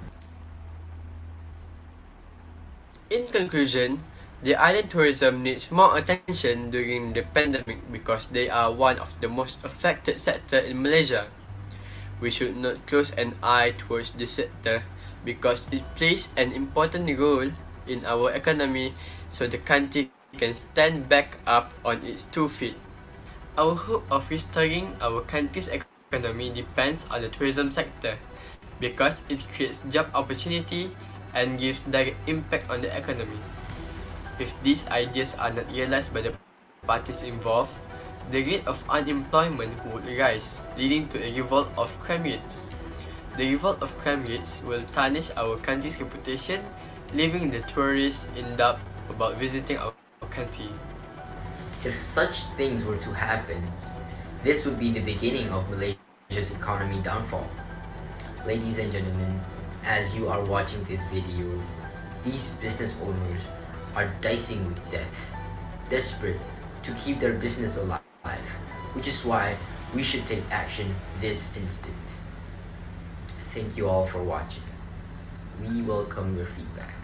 In conclusion, the island tourism needs more attention during the pandemic because they are one of the most affected sector in Malaysia. We should not close an eye towards this sector because it plays an important role in our economy so the country can stand back up on its two feet. Our hope of restoring our country's economy depends on the tourism sector because it creates job opportunity and gives direct impact on the economy. If these ideas are not realized by the parties involved, the rate of unemployment would rise, leading to a revolt of crime rates. The revolt of crime rates will tarnish our country's reputation, leaving the tourists in doubt about visiting our country. If such things were to happen, this would be the beginning of Malaysia's economy downfall. Ladies and gentlemen, as you are watching this video, these business owners are dicing with death, desperate to keep their business alive, which is why we should take action this instant. Thank you all for watching. We welcome your feedback.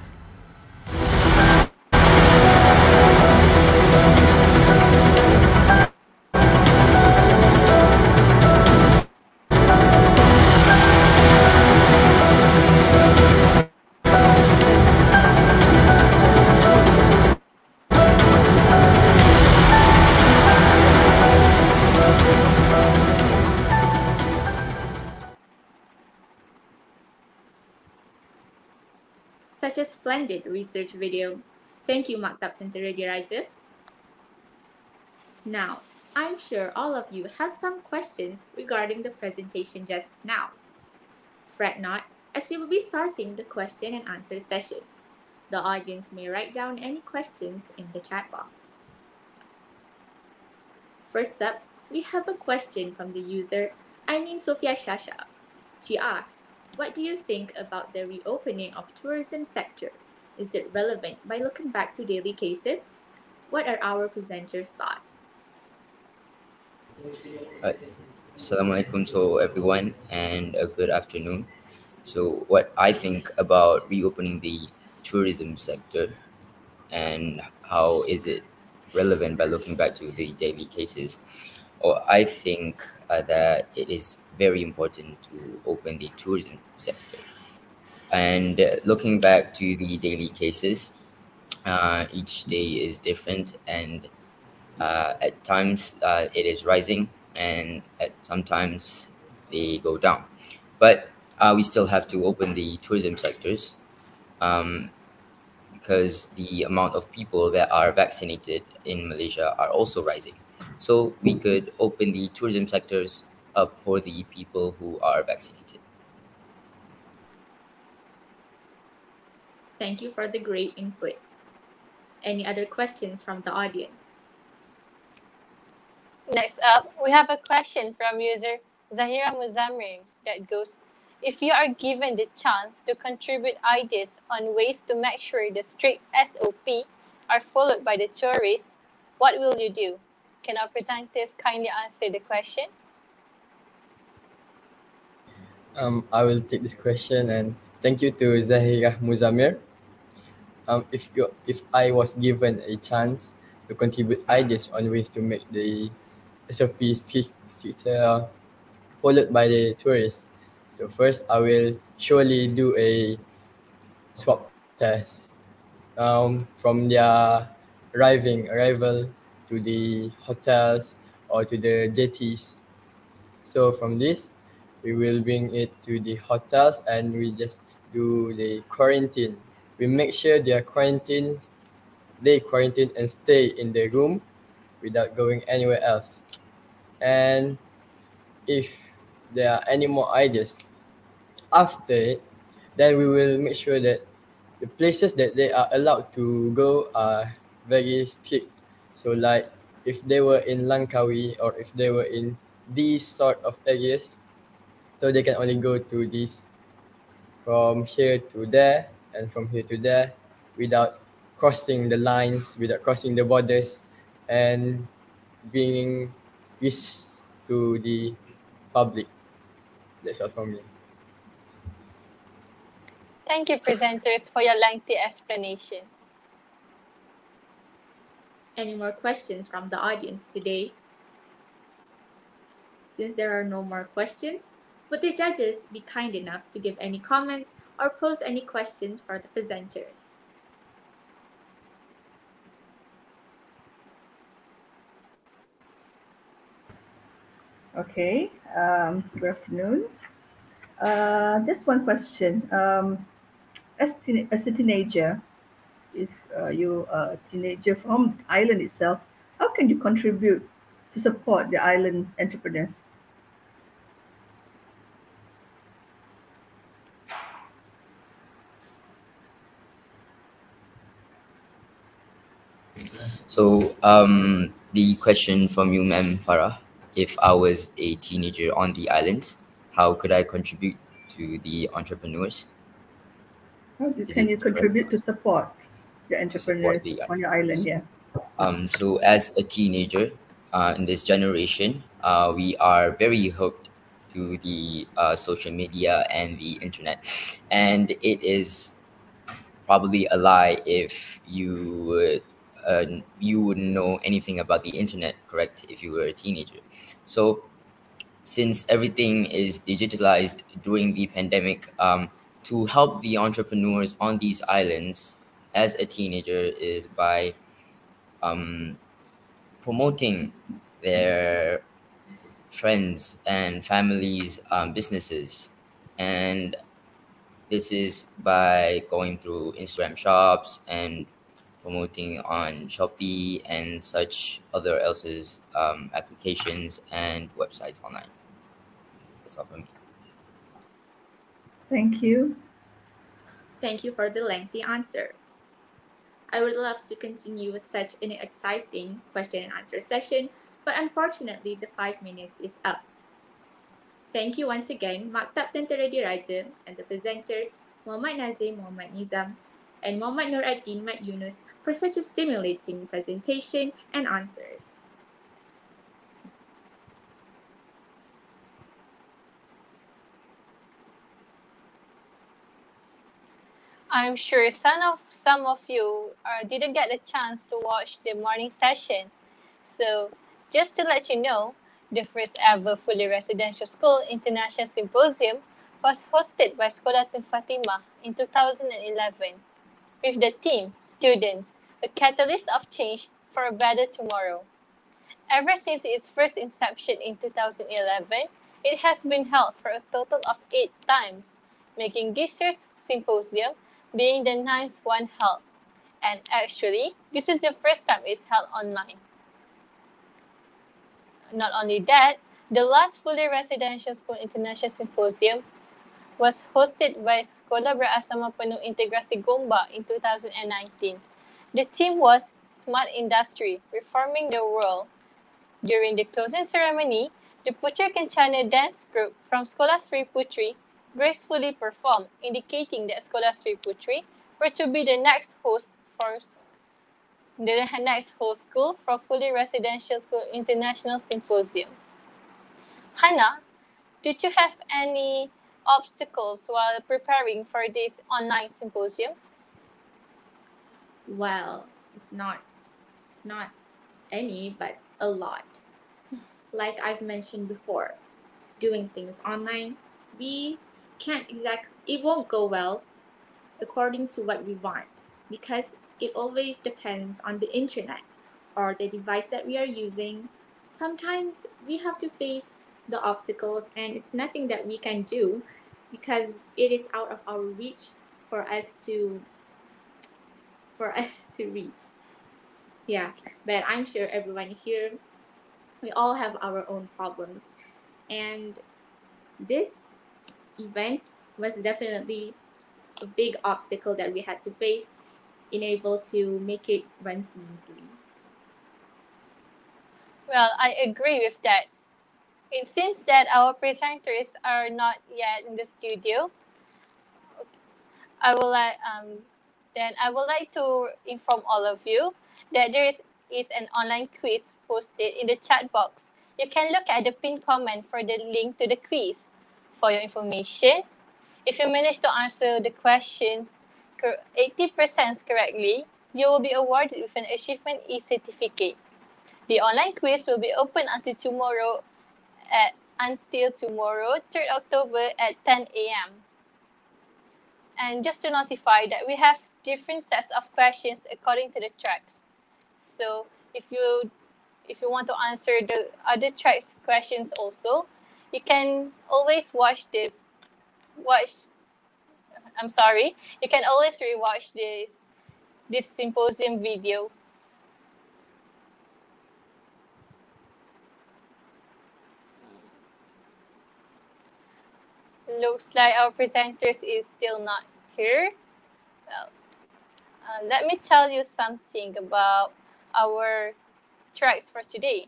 Splendid research video. Thank you, Maktab Diraja. Now, I'm sure all of you have some questions regarding the presentation just now. Fret not, as we will be starting the question and answer session. The audience may write down any questions in the chat box. First up, we have a question from the user Ainin Sofia Shasha. She asks, what do you think about the reopening of tourism sector? Is it relevant by looking back to daily cases? What are our presenters' thoughts? Uh, Assalamualaikum to everyone and a good afternoon. So what I think about reopening the tourism sector and how is it relevant by looking back to the daily cases? Or I think uh, that it is very important to open the tourism sector. And uh, looking back to the daily cases, uh, each day is different and uh, at times uh, it is rising and at sometimes they go down. But uh, we still have to open the tourism sectors um, because the amount of people that are vaccinated in Malaysia are also rising. So we could open the tourism sectors up for the people who are vaccinated. Thank you for the great input. Any other questions from the audience? Next up, we have a question from user Zahira Muzamring that goes, if you are given the chance to contribute ideas on ways to make sure the strict SOP are followed by the tourists, what will you do? Can our presenters kindly answer the question? Um, I will take this question and thank you to Zahira Muzamir. Um, if you, if I was given a chance to contribute ideas on ways to make the SOP strict, strict uh, followed by the tourists, so first I will surely do a swab test um, from their arriving arrival to the hotels or to the jetties. So from this, we will bring it to the hotels and we just do the quarantine. We make sure they are quarantined, they quarantine and stay in the room without going anywhere else. And if there are any more ideas after it, then we will make sure that the places that they are allowed to go are very strict. So like if they were in Langkawi or if they were in these sort of areas, so they can only go to this from here to there and from here to there without crossing the lines, without crossing the borders and being risk to the public. That's all from me. Thank you, presenters, for your lengthy explanation. Any more questions from the audience today? Since there are no more questions, would the judges be kind enough to give any comments or pose any questions for the presenters? Okay, um, good afternoon. Uh, just one question. Um, as, teen- as a teenager, if uh, you are a teenager from the island itself, how can you contribute to support the island entrepreneurs? So, um, the question from you, ma'am Farah, if I was a teenager on the island, how could I contribute to the entrepreneurs? How can you contribute to support the entrepreneurs the on your island? Yeah. Um, so as a teenager uh, in this generation, uh, we are very hooked to the uh, social media and the internet, and it is probably a lie if you would uh, you wouldn't know anything about the internet, correct? If you were a teenager, so since everything is digitalized during the pandemic, um, to help the entrepreneurs on these islands as a teenager is by um, promoting their friends and families' um, businesses. And this is by going through Instagram shops and promoting on Shopee and such other else's um, applications and websites online. That's all from me. Thank you. Thank you for the lengthy answer. I would love to continue with such an exciting question and answer session, but unfortunately, the five minutes is up. Thank you once again, Maktab Tentera Diraja and the presenters, Muhammad Nazim Muhammad Nizam and Muhammad Nur Ad-Din Mat Yunus for such a stimulating presentation and answers. I'm sure some of some of you uh, didn't get the chance to watch the morning session. So, just to let you know, the first ever fully residential school international symposium was hosted by Sekolah Tun Fatimah in 2011 with the team, Students, a Catalyst of Change for a Better Tomorrow. Ever since its first inception in 2011, it has been held for a total of eight times, making this year's symposium being the ninth one held. And actually, this is the first time it's held online. Not only that, the last fully residential school international symposium was hosted by Sekolah Berasama Penuh Integrasi Gombak in 2019. The theme was Smart Industry, Reforming the World. During the closing ceremony, the Putri Kencana dance group from Sekolah Sri Putri gracefully performed, indicating that Sekolah Sri Putri were to be the next host for the next host school for fully residential school international symposium. Hannah, did you have any obstacles while preparing for this online symposium? Well, it's not it's not any, but a lot. Like I've mentioned before, doing things online, we can't exact it won't go well according to what we want because it always depends on the internet or the device that we are using. Sometimes we have to face the obstacles and it's nothing that we can do because it is out of our reach for us to for us to reach. Yeah, but I'm sure everyone here we all have our own problems and this event was definitely a big obstacle that we had to face in able to make it run smoothly. Well, I agree with that. It seems that our presenters are not yet in the studio. I would like um, then I would like to inform all of you that there is, is an online quiz posted in the chat box. You can look at the pinned comment for the link to the quiz. for your information, if you manage to answer the questions 80% correctly, you will be awarded with an Achievement E-certificate. The online quiz will be open until tomorrow at until tomorrow, 3rd October at 10 a.m. And just to notify that we have different sets of questions according to the tracks. So if you if you want to answer the other tracks questions also, you can always watch the watch I'm sorry, you can always rewatch this this symposium video. Looks like our presenters is still not here. Well, uh, let me tell you something about our tracks for today.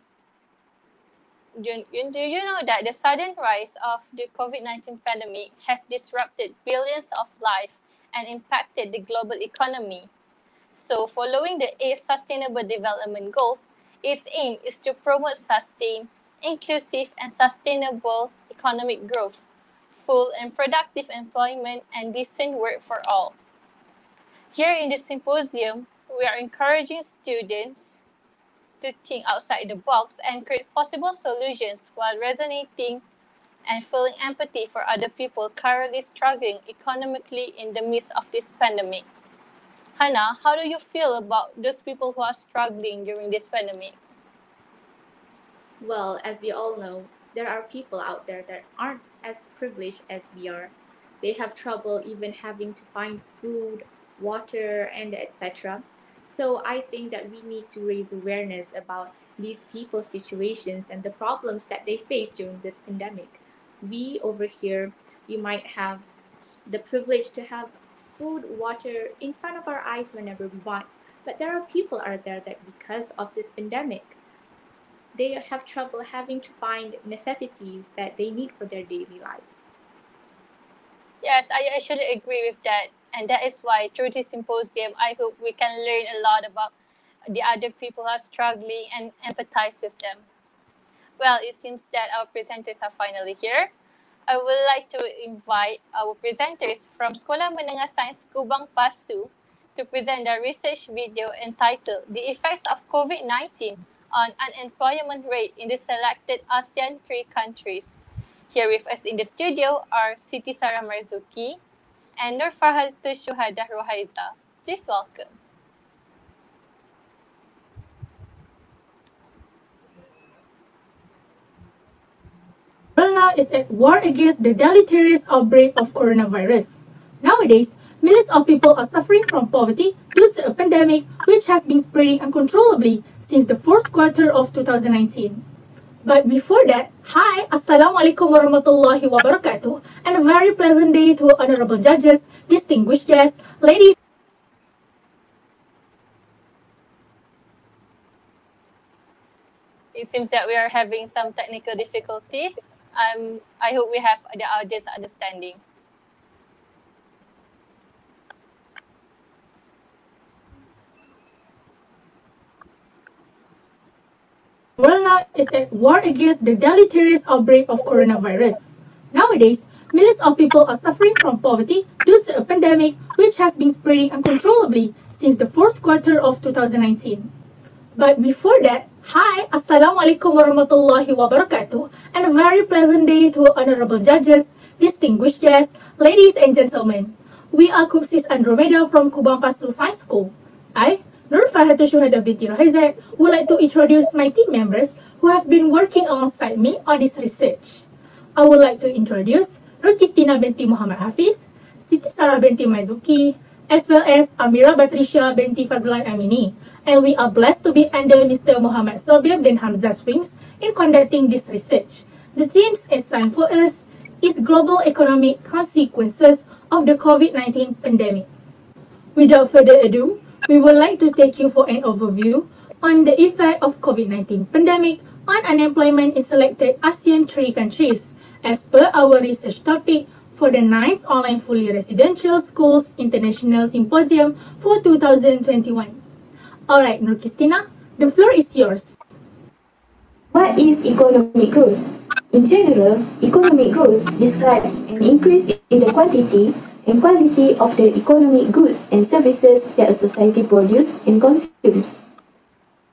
Do, do you know that the sudden rise of the COVID 19 pandemic has disrupted billions of lives and impacted the global economy? So, following the eight Sustainable Development Goals, its aim is to promote sustained, inclusive, and sustainable economic growth, full and productive employment, and decent work for all. Here in the symposium, we are encouraging students to think outside the box and create possible solutions while resonating and feeling empathy for other people currently struggling economically in the midst of this pandemic. Hannah, how do you feel about those people who are struggling during this pandemic? Well, as we all know, there are people out there that aren't as privileged as we are. They have trouble even having to find food, water, and etc. So I think that we need to raise awareness about these people's situations and the problems that they face during this pandemic. We over here, you might have the privilege to have food, water in front of our eyes whenever we want. But there are people out there that because of this pandemic, they have trouble having to find necessities that they need for their daily lives. Yes, I actually agree with that. And that is why through this symposium, I hope we can learn a lot about the other people who are struggling and empathize with them. Well, it seems that our presenters are finally here. I would like to invite our presenters from Sekolah Menengah Sains Kubang Pasu to present their research video entitled The Effects of COVID-19 on Unemployment Rate in the Selected ASEAN 3 Countries. Here with us in the studio are Siti Sarah Marzuki, and Nur Farhatul Shuhada Ruhaiza. Please welcome. World is at war against the deleterious outbreak of coronavirus. Nowadays, millions of people are suffering from poverty due to a pandemic which has been spreading uncontrollably since the fourth quarter of 2019. But before that, hi, Assalamualaikum warahmatullahi wabarakatuh, and a very pleasant day to honorable judges, distinguished guests, ladies. It seems that we are having some technical difficulties. Um, I hope we have the audience understanding. world now is at war against the deleterious outbreak of coronavirus. Nowadays, millions of people are suffering from poverty due to a pandemic which has been spreading uncontrollably since the fourth quarter of 2019. But before that, hi, Assalamualaikum warahmatullahi wabarakatuh, and a very pleasant day to honorable judges, distinguished guests, ladies and gentlemen. We are Kupsis Andromeda from Kubang Pasu Science School. I, Nur Farhatul Shuhada binti Rahizat would like to introduce my team members who have been working alongside me on this research. I would like to introduce Nur Kistina binti Muhammad Hafiz, Siti Sarah binti Maizuki, as well as Amira Batrisha binti Fazlan Amini. And we are blessed to be under Mr. Muhammad Sobir bin Hamzah's wings in conducting this research. The themes assigned for us is global economic consequences of the COVID-19 pandemic. Without further ado, we would like to take you for an overview on the effect of COVID-19 pandemic on unemployment in selected ASEAN 3 countries as per our research topic for the 9th Online Fully Residential Schools International Symposium for 2021. Alright, Nur the floor is yours. What is economic growth? In general, economic growth describes an increase in the quantity and quality of the economic goods and services that a society produces and consumes.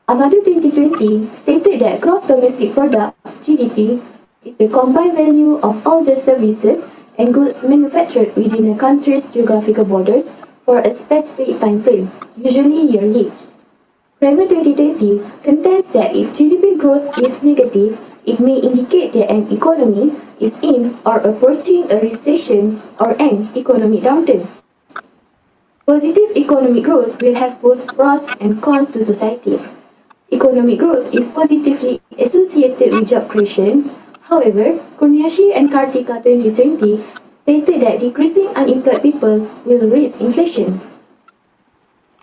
Amadu 2020 stated that gross domestic product, GDP, is the combined value of all the services and goods manufactured within a country's geographical borders for a specific time frame, usually yearly. Kramer 2020 contends that if GDP growth is negative, it may indicate that an economy is in or approaching a recession or an economic downturn. Positive economic growth will have both pros and cons to society. Economic growth is positively associated with job creation. However, Kurniashi and Kartika 2020 stated that decreasing unemployed people will raise inflation.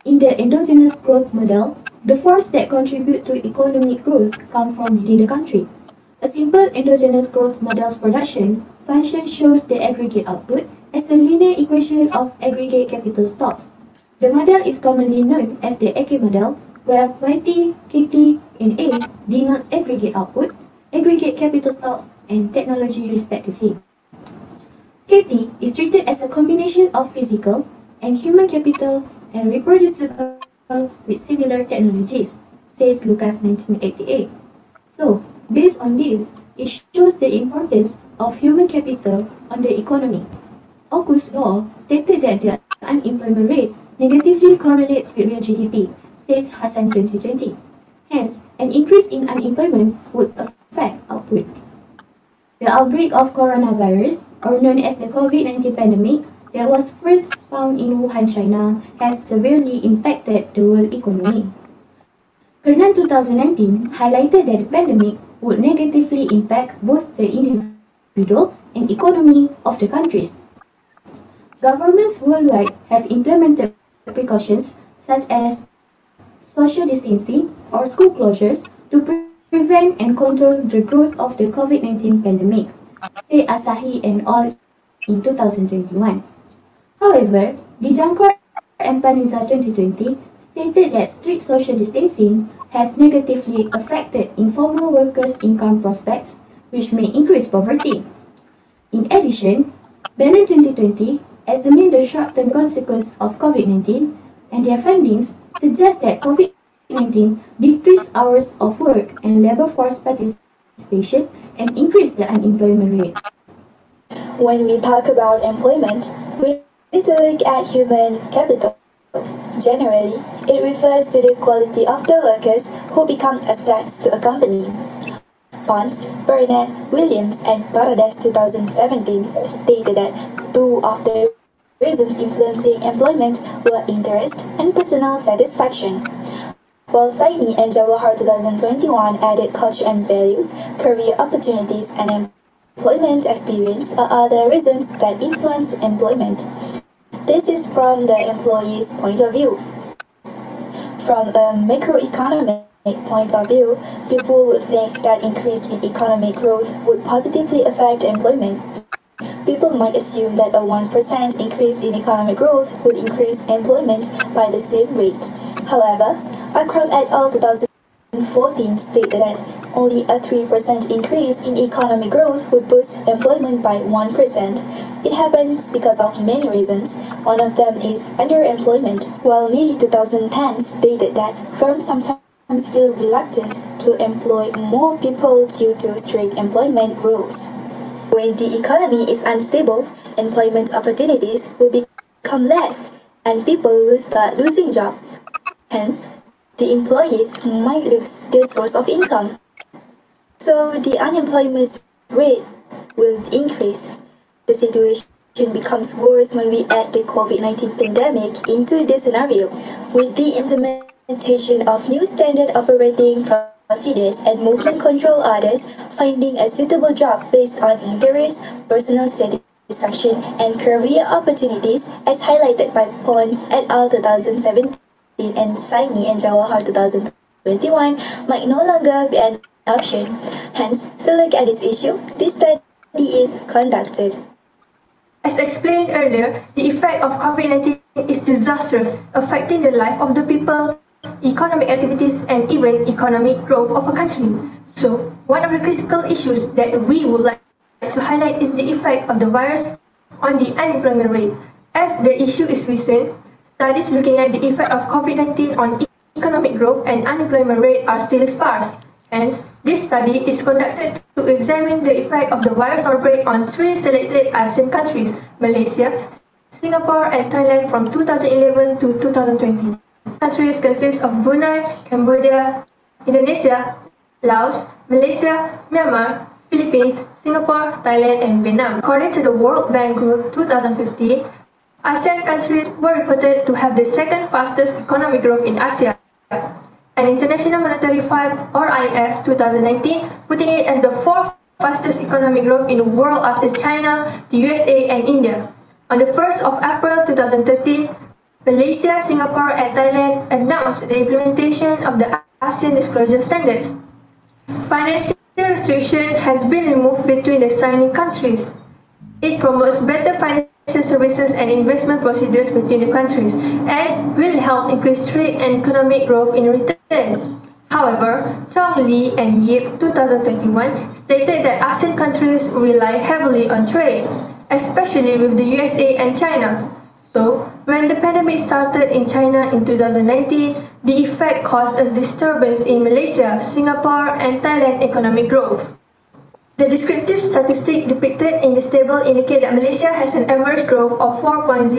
In the endogenous growth model, the force that contribute to economic growth come from within the country. A simple endogenous growth model's production function shows the aggregate output as a linear equation of aggregate capital stocks. The model is commonly known as the AK model, where YT, KT, and A denotes aggregate output, aggregate capital stocks, and technology respectively. KT is treated as a combination of physical and human capital and reproducible with similar technologies, says Lucas 1988. So, based on this, it shows the importance of human capital on the economy. Okun's law stated that the unemployment rate negatively correlates with real GDP, says Hassan 2020. Hence, an increase in unemployment would affect output. The outbreak of coronavirus, or known as the COVID-19 pandemic, that was first found in Wuhan, China, has severely impacted the world economy. Kernan 2019 highlighted that the pandemic would negatively impact both the individual and economy of the countries. Governments worldwide have implemented precautions such as social distancing or school closures to pre prevent and control the growth of the COVID-19 pandemic, say Asahi and all in 2021. However, the Dijankar and Panuza 2020 stated that strict social distancing has negatively affected informal workers' income prospects, which may increase poverty. In addition, Bannon 2020 examined the short-term consequences of COVID-19, and their findings suggest that COVID-19 decreased hours of work and labor force participation and increased the unemployment rate. When we talk about employment, we need to look at human capital. Generally, it refers to the quality of the workers who become assets to a company. Pons, Burnett, Williams, and Paradise 2017 stated that two of the reasons influencing employment were interest and personal satisfaction. While Saini and Jawahar 2021 added culture and values, career opportunities, and employment experience are other reasons that influence employment. This is from the employee's point of view. From a macroeconomic point of view, people would think that increase in economic growth would positively affect employment. People might assume that a 1% increase in economic growth would increase employment by the same rate. However, Akram et al. 2014 stated that only a 3% increase in economic growth would boost employment by 1%. It happens because of many reasons. One of them is underemployment, while Neely 2010 stated that firms sometimes feel reluctant to employ more people due to strict employment rules. When the economy is unstable, employment opportunities will become less and people will start losing jobs. Hence, the employees might lose their source of income. So the unemployment rate will increase. The situation becomes worse when we add the COVID-19 pandemic into this scenario. With the implementation of new standard operating procedures and movement control orders, finding a suitable job based on interest, personal satisfaction, and career opportunities, as highlighted by Pons et al. 2017 and Saini and Jawahar 2021, might no longer be an option. Hence, to look at this issue, this study is conducted. As explained earlier, the effect of COVID-19 is disastrous, affecting the life of the people economic activities, and even economic growth of a country. So, one of the critical issues that we would like to highlight is the effect of the virus on the unemployment rate. As the issue is recent, studies looking at the effect of COVID-19 on economic growth and unemployment rate are still sparse. Hence, this study is conducted to examine the effect of the virus outbreak on three selected ASEAN countries, Malaysia, Singapore, and Thailand from 2011 to 2020. Countries consist of Brunei, Cambodia, Indonesia, Laos, Malaysia, Myanmar, Philippines, Singapore, Thailand, and Vietnam. According to the World Bank Group 2015, ASEAN countries were reported to have the second fastest economic growth in Asia and International Monetary Fund or IMF 2019 putting it as the fourth fastest economic growth in the world after China, the USA and India. On the 1st of April 2013, Malaysia, Singapore and Thailand announced the implementation of the ASEAN Disclosure Standards. Financial restriction has been removed between the signing countries. It promotes better financial services and investment procedures between the countries and will help increase trade and economic growth in return. However, Chong Lee and Yip 2021 stated that ASEAN countries rely heavily on trade, especially with the USA and China. So, when the pandemic started in China in 2019, the effect caused a disturbance in Malaysia, Singapore, and Thailand economic growth. The descriptive statistic depicted in this table indicate that Malaysia has an average growth of 4.03%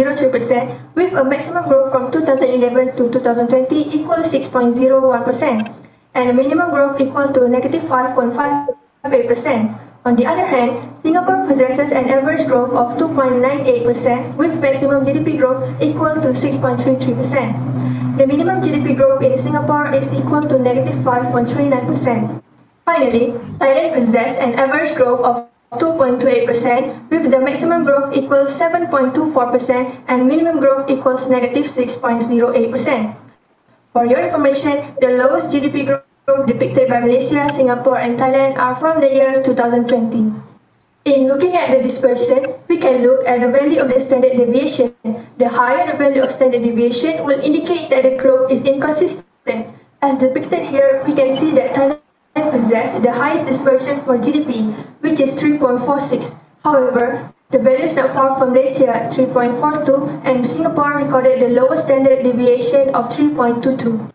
with a maximum growth from 2011 to 2020 equal 6.01% and a minimum growth equal to negative 5.58%. On the other hand, Singapore possesses an average growth of 2.98% with maximum GDP growth equal to 6.33%. The minimum GDP growth in Singapore is equal to negative 5.39%. Finally, Thailand possessed an average growth of 2.28% with the maximum growth equals 7.24% and minimum growth equals negative 6.08%. For your information, the lowest GDP growth depicted by Malaysia, Singapore and Thailand are from the year 2020. In looking at the dispersion, we can look at the value of the standard deviation. The higher the value of standard deviation will indicate that the growth is inconsistent. As depicted here, we can see that Thailand possess the highest dispersion for GDP, which is 3.46. However, the value is not far from Malaysia at 3.42 and Singapore recorded the lowest standard deviation of 3.22.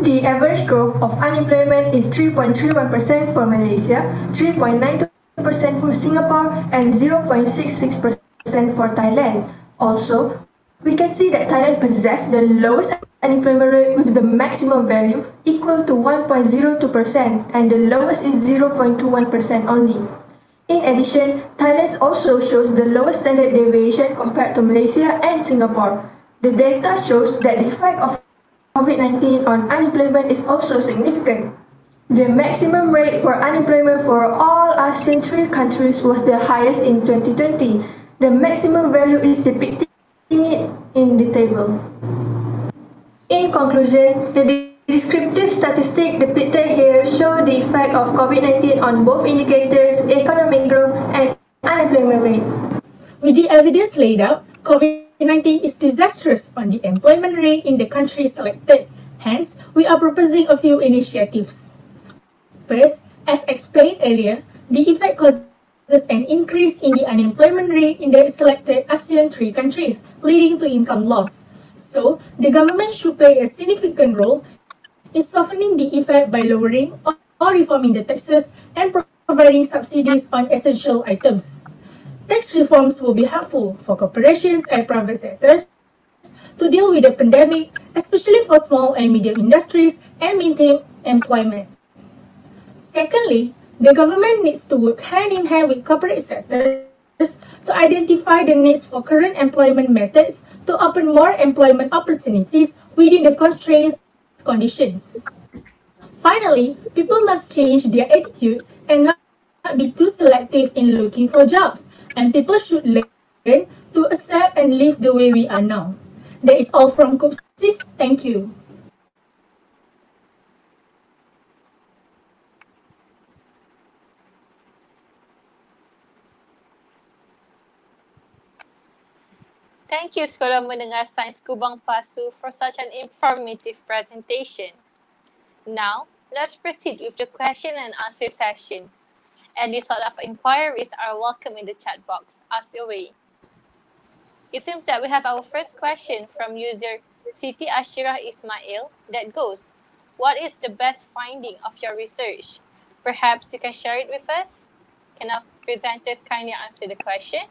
The average growth of unemployment is 3.31% for Malaysia, 3.92% for Singapore, and 0.66% for Thailand. Also, we can see that Thailand possesses the lowest unemployment with the maximum value equal to 1.02% and the lowest is 0.21% only. In addition, Thailand also shows the lowest standard deviation compared to Malaysia and Singapore. The data shows that the effect of COVID-19 on unemployment is also significant. The maximum rate for unemployment for all ASEAN three countries was the highest in 2020. The maximum value is depicted in the table. In conclusion, the descriptive statistics depicted here show the effect of COVID-19 on both indicators, economic growth and unemployment rate. With the evidence laid out, COVID-19 is disastrous on the employment rate in the countries selected. Hence, we are proposing a few initiatives. First, as explained earlier, the effect causes an increase in the unemployment rate in the selected ASEAN 3 countries, leading to income loss. So, the government should play a significant role in softening the effect by lowering or reforming the taxes and providing subsidies on essential items. Tax reforms will be helpful for corporations and private sectors to deal with the pandemic, especially for small and medium industries, and maintain employment. Secondly, the government needs to work hand in hand with corporate sectors to identify the needs for current employment methods to open more employment opportunities within the constraints conditions. Finally, people must change their attitude and not be too selective in looking for jobs, and people should learn to accept and live the way we are now. That is all from Kupsis. Thank you. Thank you, Sekolah Menengah Sains Kubang Pasu, for such an informative presentation. Now, let's proceed with the question and answer session. Any sort of inquiries are welcome in the chat box. Ask away. It seems that we have our first question from user Siti Ashira Ismail that goes, What is the best finding of your research? Perhaps you can share it with us? Can our presenters kindly answer the question?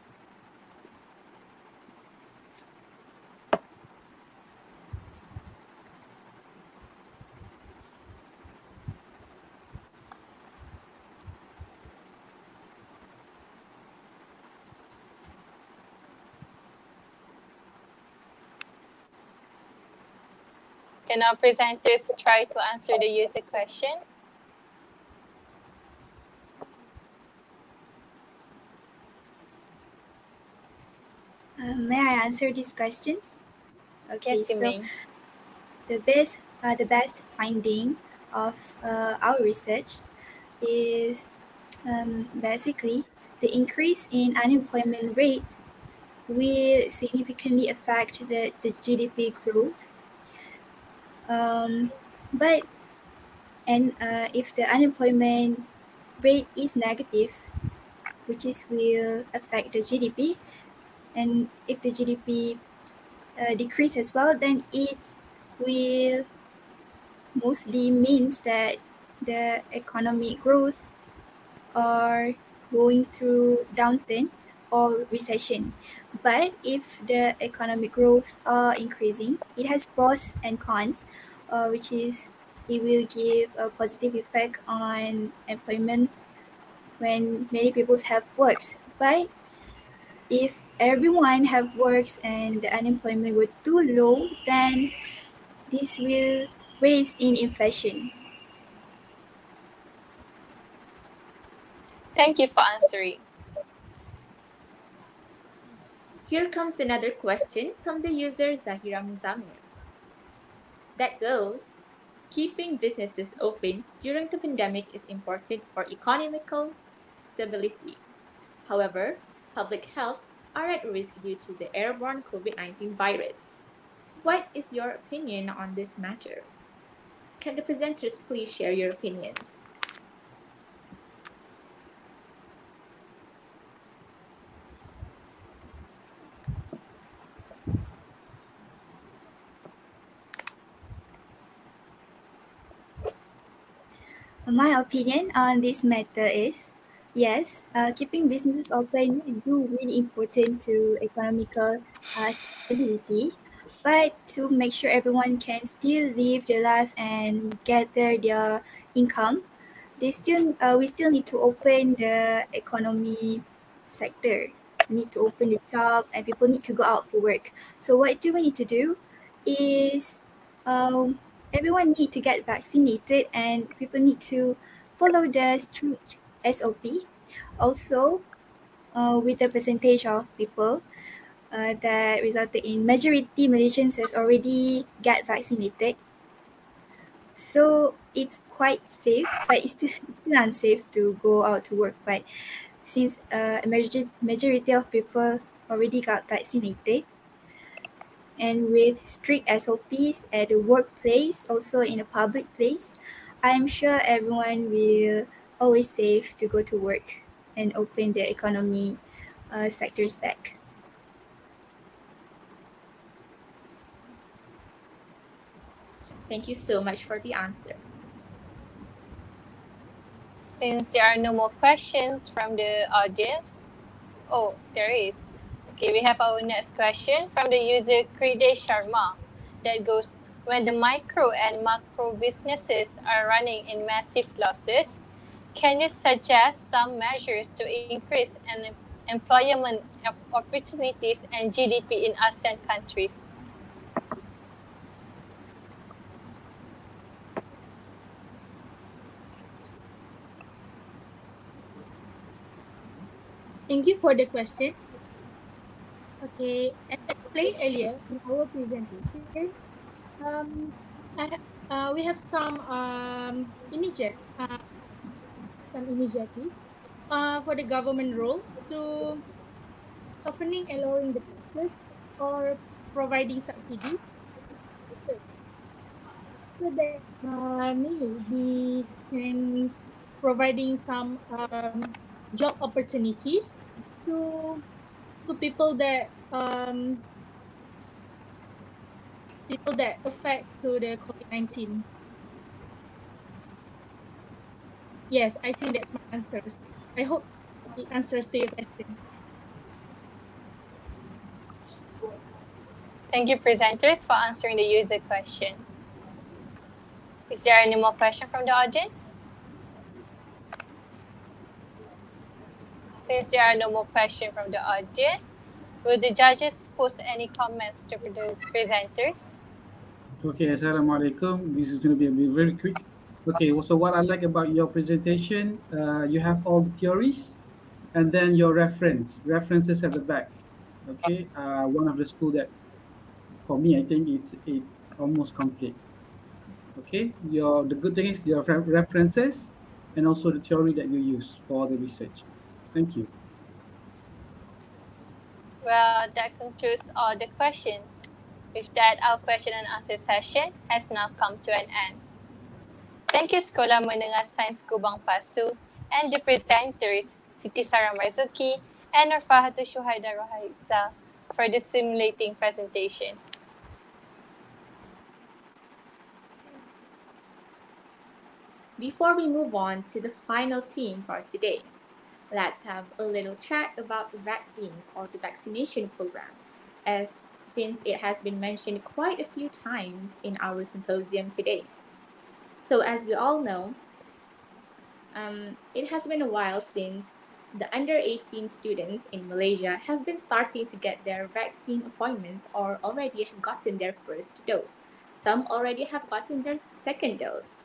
Can our presenters try to answer the user question? Uh, may I answer this question? Okay, Yes, so may. the best, uh, the best finding of uh, our research is um, basically the increase in unemployment rate will significantly affect the, the GDP growth. Um, but and uh, if the unemployment rate is negative, which is will affect the GDP, and if the GDP uh, decrease as well, then it will mostly means that the economic growth are going through downturn or recession. But if the economic growth are increasing, it has pros and cons, uh, which is it will give a positive effect on employment when many people have works. But if everyone have works and the unemployment were too low, then this will raise in inflation. Thank you for answering. Here comes another question from the user Zahira Muzamir. That goes, keeping businesses open during the pandemic is important for economical stability. However, public health are at risk due to the airborne COVID-19 virus. What is your opinion on this matter? Can the presenters please share your opinions? My opinion on this matter is yes, uh, keeping businesses open do really important to economical uh, stability. But to make sure everyone can still live their life and gather their income, they still uh, we still need to open the economy sector. We need to open the shop and people need to go out for work. So what do we need to do is um, everyone need to get vaccinated and people need to follow the strict SOP. Also, uh, with the percentage of people uh, that resulted in majority Malaysians has already get vaccinated. So it's quite safe, but it's still, unsafe to go out to work. But since uh, majority of people already got vaccinated, and with strict SOPs at the workplace, also in a public place, I'm sure everyone will always safe to go to work and open the economy uh, sectors back. Thank you so much for the answer. Since there are no more questions from the audience, oh, there is. Okay, we have our next question from the user Kride Sharma that goes When the micro and macro businesses are running in massive losses, can you suggest some measures to increase an employment opportunities and GDP in ASEAN countries? Thank you for the question. Okay, as explained earlier in our presentation, um, I ha- uh, we have some um, initiative, uh, some initiative uh, for the government role to opening allowing the business or providing subsidies. So that uh, maybe can providing some um, job opportunities to to people that um, people that affect to the COVID nineteen. Yes, I think that's my answer. I hope it answers to your question. Thank you, presenters, for answering the user question. Is there any more question from the audience? Since there are no more questions from the audience, will the judges post any comments to the presenters? Okay, Assalamualaikum. This is going to be a very quick. Okay, so what I like about your presentation, uh, you have all the theories and then your reference, references at the back. Okay, uh, one of the school that, for me, I think it's it's almost complete. Okay, your the good thing is your references and also the theory that you use for the research. Thank you. Well, that concludes all the questions. With that, our question and answer session has now come to an end. Thank you, Sekolah Menengah Sains Kubang Pasu, and the presenters, Siti Sarah Marzuki and Nurfahatu Shuhaida Rohaiza, for the simulating presentation. Before we move on to the final team for today, let's have a little chat about vaccines or the vaccination program, as since it has been mentioned quite a few times in our symposium today. So, as we all know, um, it has been a while since the under 18 students in Malaysia have been starting to get their vaccine appointments or already have gotten their first dose. Some already have gotten their second dose.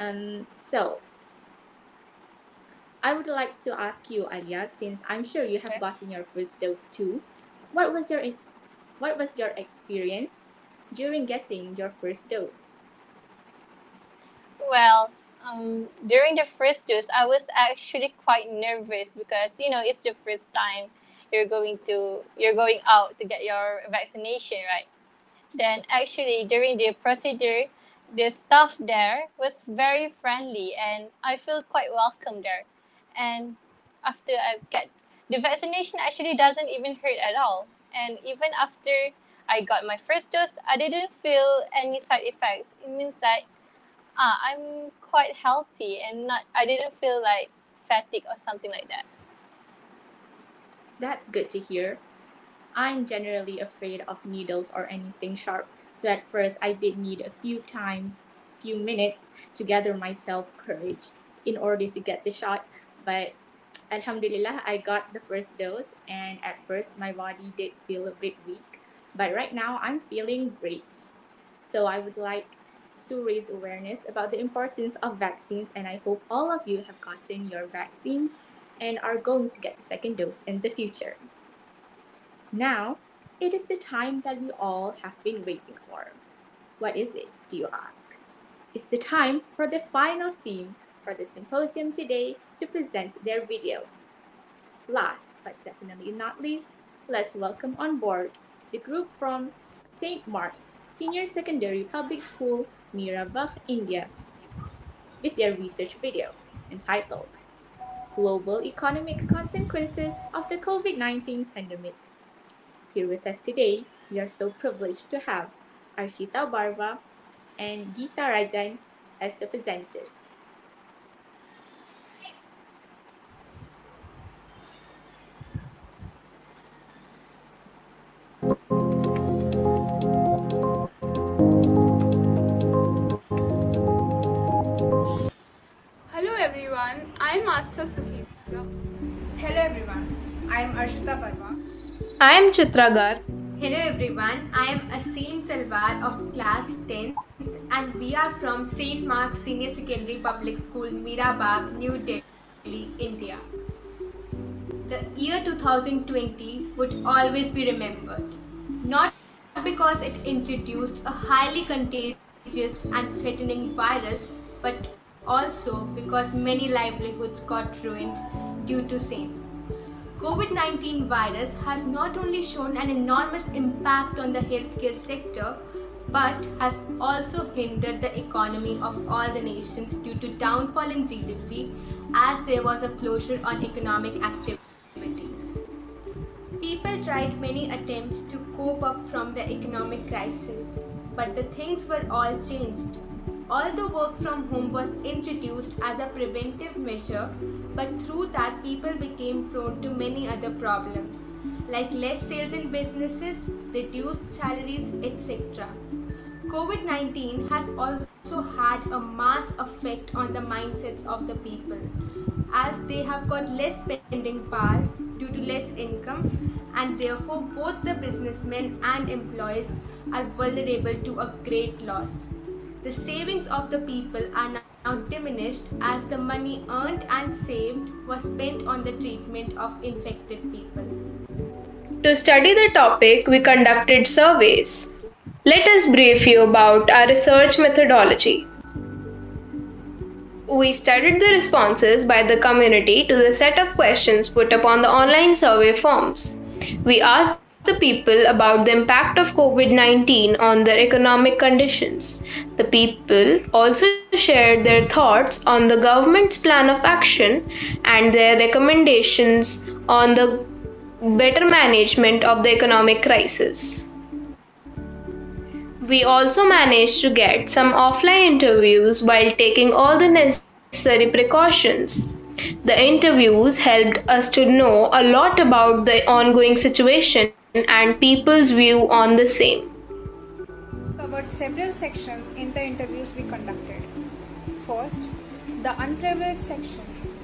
Um, so, I would like to ask you, Aleeya, since I'm sure you have gotten your first dose too. What was your what was your experience during getting your first dose? Well, um, during the first dose, I was actually quite nervous because you know it's the first time you're going to you're going out to get your vaccination, right? Then actually during the procedure, the staff there was very friendly and I feel quite welcome there. And after I get the vaccination actually doesn't even hurt at all. And even after I got my first dose, I didn't feel any side effects. It means that uh, I'm quite healthy and not I didn't feel like fatigue or something like that. That's good to hear. I'm generally afraid of needles or anything sharp, so at first I did need a few time, few minutes to gather myself courage in order to get the shot. But Alhamdulillah, I got the first dose, and at first my body did feel a bit weak, but right now I'm feeling great. So I would like to raise awareness about the importance of vaccines, and I hope all of you have gotten your vaccines and are going to get the second dose in the future. Now, it is the time that we all have been waiting for. What is it, do you ask? It's the time for the final team for the symposium today to present their video. Last but definitely not least, let's welcome on board the group from St. Mark's Senior Secondary Public School, Meera Bagh, India, with their research video entitled Global Economic Consequences of the COVID 19 Pandemic. Here with us today, we are so privileged to have Arshita Barva and Geeta Rajan as the presenters. I am Astha Sukhita. Hello everyone, I am Arshita Parva. I am Chitragar. Hello everyone, I am Asim Talwar of class 10th and we are from St. Mark's Senior Secondary Public School, Meera Bagh, New Delhi, India. The year 2020 would always be remembered, not because it introduced a highly contagious and threatening virus, but also because many livelihoods got ruined due to same. COVID-19 virus has not only shown an enormous impact on the healthcare sector but has also hindered the economy of all the nations due to downfall in GDP as there was a closure on economic activities. People tried many attempts to cope up from the economic crisis, but the things were all changed. Although work from home was introduced as a preventive measure, but through that people became prone to many other problems like less sales in businesses, reduced salaries, etc. COVID 19 has also had a mass effect on the mindsets of the people as they have got less spending power due to less income, and therefore both the businessmen and employees are vulnerable to a great loss. The savings of the people are now diminished as the money earned and saved was spent on the treatment of infected people. To study the topic, we conducted surveys. Let us brief you about our research methodology. We studied the responses by the community to the set of questions put upon the online survey forms. We asked the people about the impact of COVID 19 on their economic conditions. The people also shared their thoughts on the government's plan of action and their recommendations on the better management of the economic crisis. We also managed to get some offline interviews while taking all the necessary precautions. The interviews helped us to know a lot about the ongoing situation and people's view on the same. covered several sections in the interviews we conducted. First, the unprivileged section.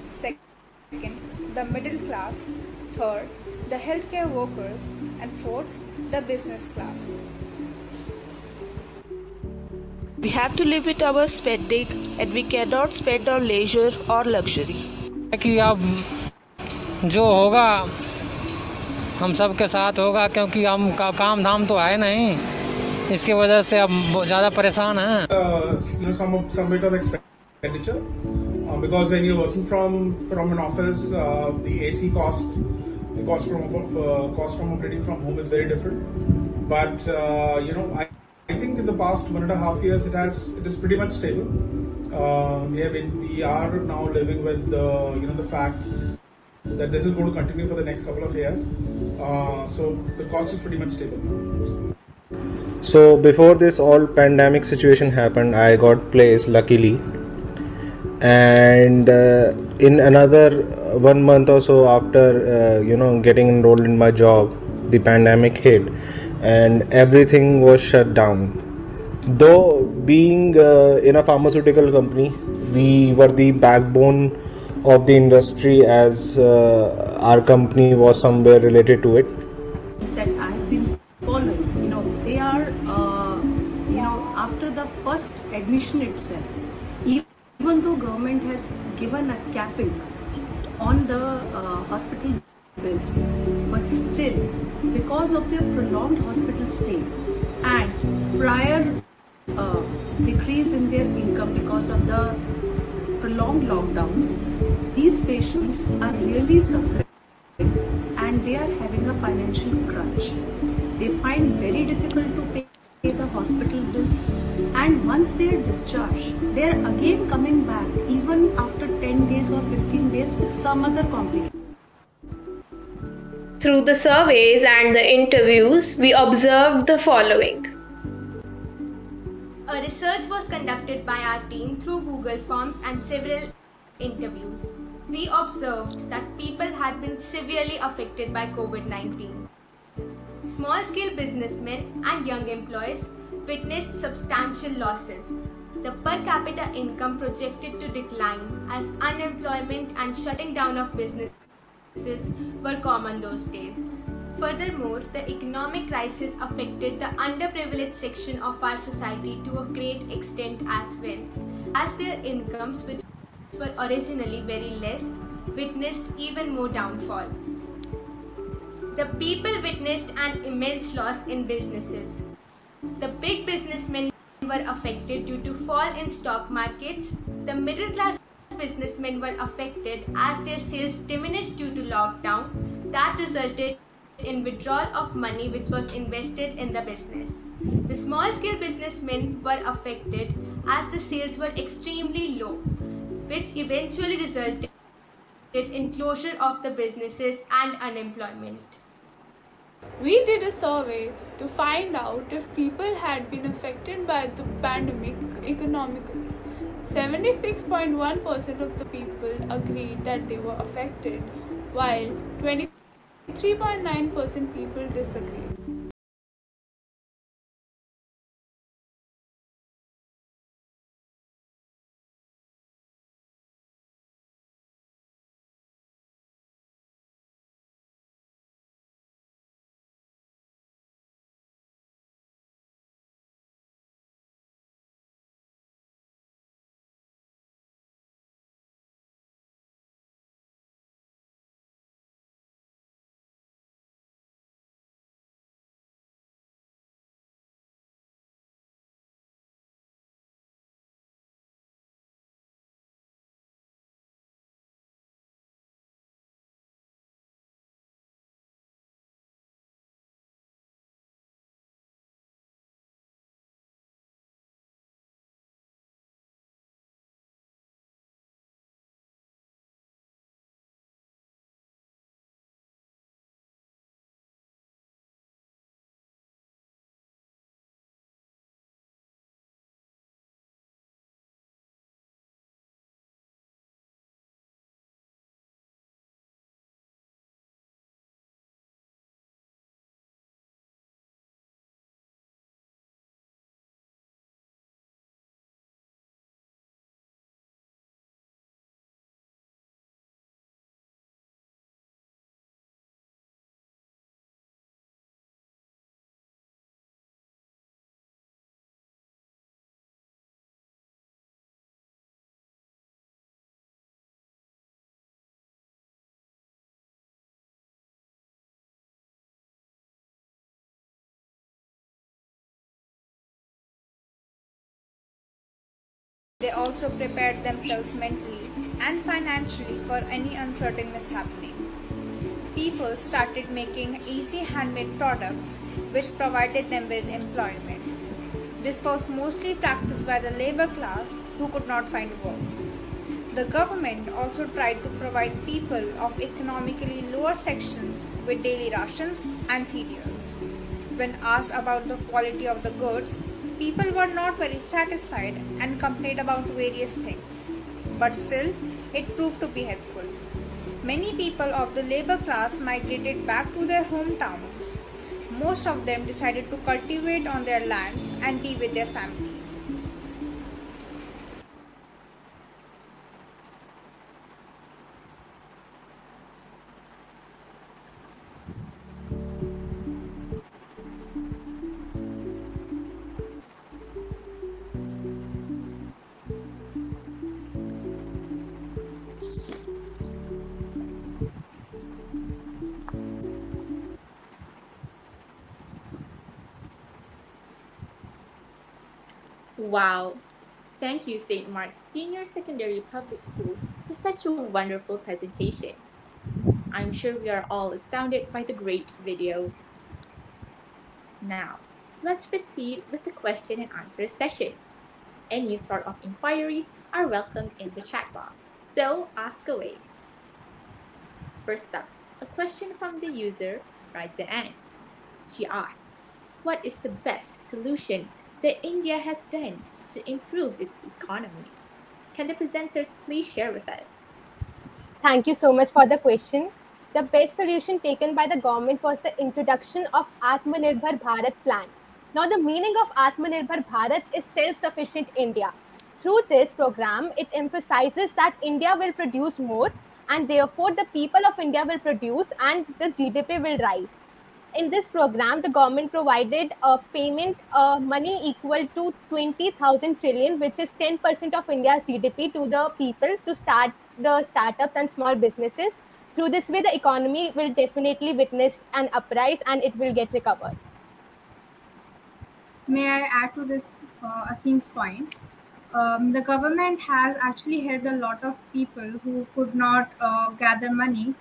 Second, the middle class. Third, the healthcare workers. And fourth, the business class. We have to live with our spending and we cannot spend on leisure or luxury. कि अब जो होगा हम सब के साथ होगा क्योंकि हम का काम धाम तो है नहीं इसकी वजह से अब ज़्यादा परेशान हैं uh, because when you're working from from an office uh, the AC cost the cost from uh, cost from operating from home is very different but uh, you know I, I think in the past one and a half years it has it is pretty much stable uh, we have been, we are now living with the you know the fact that this is going to continue for the next couple of years. Uh, so the cost is pretty much stable. So before this all pandemic situation happened, I got placed luckily, and uh, in another one month or so after uh, you know getting enrolled in my job, the pandemic hit, and everything was shut down. Though being uh, in a pharmaceutical company, we were the backbone of the industry as uh, our company was somewhere related to it. that I've been following. You know, they are, uh, you know, after the first admission itself, even though government has given a capping on the uh, hospital bills, but still, because of their prolonged hospital stay and prior uh, decrease in their income because of the prolonged lockdowns, these patients are really suffering and they are having a financial crunch. They find very difficult to pay the hospital bills and once they are discharged, they are again coming back even after 10 days or 15 days with some other complication. Through the surveys and the interviews, we observed the following. A research was conducted by our team through Google Forms and several interviews. We observed that people had been severely affected by COVID 19. Small scale businessmen and young employees witnessed substantial losses. The per capita income projected to decline as unemployment and shutting down of businesses were common those days. Furthermore, the economic crisis affected the underprivileged section of our society to a great extent as well, as their incomes, which were originally very less, witnessed even more downfall. The people witnessed an immense loss in businesses. The big businessmen were affected due to fall in stock markets. The middle class businessmen were affected as their sales diminished due to lockdown that resulted in withdrawal of money which was invested in the business. The small scale businessmen were affected as the sales were extremely low, which eventually resulted in closure of the businesses and unemployment. We did a survey to find out if people had been affected by the pandemic economically. 76.1% of the people agreed that they were affected, while 23.9% people disagreed. They also prepared themselves mentally and financially for any uncertain mishappening. People started making easy handmade products which provided them with employment. This was mostly practiced by the labor class who could not find work. The government also tried to provide people of economically lower sections with daily rations and cereals. When asked about the quality of the goods, people were not very satisfied and complained about various things. But still, it proved to be helpful. Many people of the labor class migrated back to their hometowns. Most of them decided to cultivate on their lands and be with their families. Wow. Thank you, St. Mark's Senior Secondary Public School, for such a wonderful presentation. I'm sure we are all astounded by the great video. Now, let's proceed with the question and answer session. Any sort of inquiries are welcome in the chat box, so ask away. First up, a question from the user, Raja Ann. She asks, what is the best solution that India has done to improve its economy? Can the presenters please share with us? Thank you so much for the question. The best solution taken by the government was the introduction of Atmanirbhar Bharat plan. Now, the meaning of Atmanirbhar Bharat is self-sufficient India. Through this program, it emphasizes that India will produce more and therefore the people of India will produce and the GDP will rise in this program, the government provided a payment uh, money equal to 20,000 trillion, which is 10% of India's GDP to the people to start the startups and small businesses. Through this way, the economy will definitely witness an uprise and it will get recovered. May I add to this uh, Asim's point? Um, the government has actually helped a lot of people who could not uh, gather money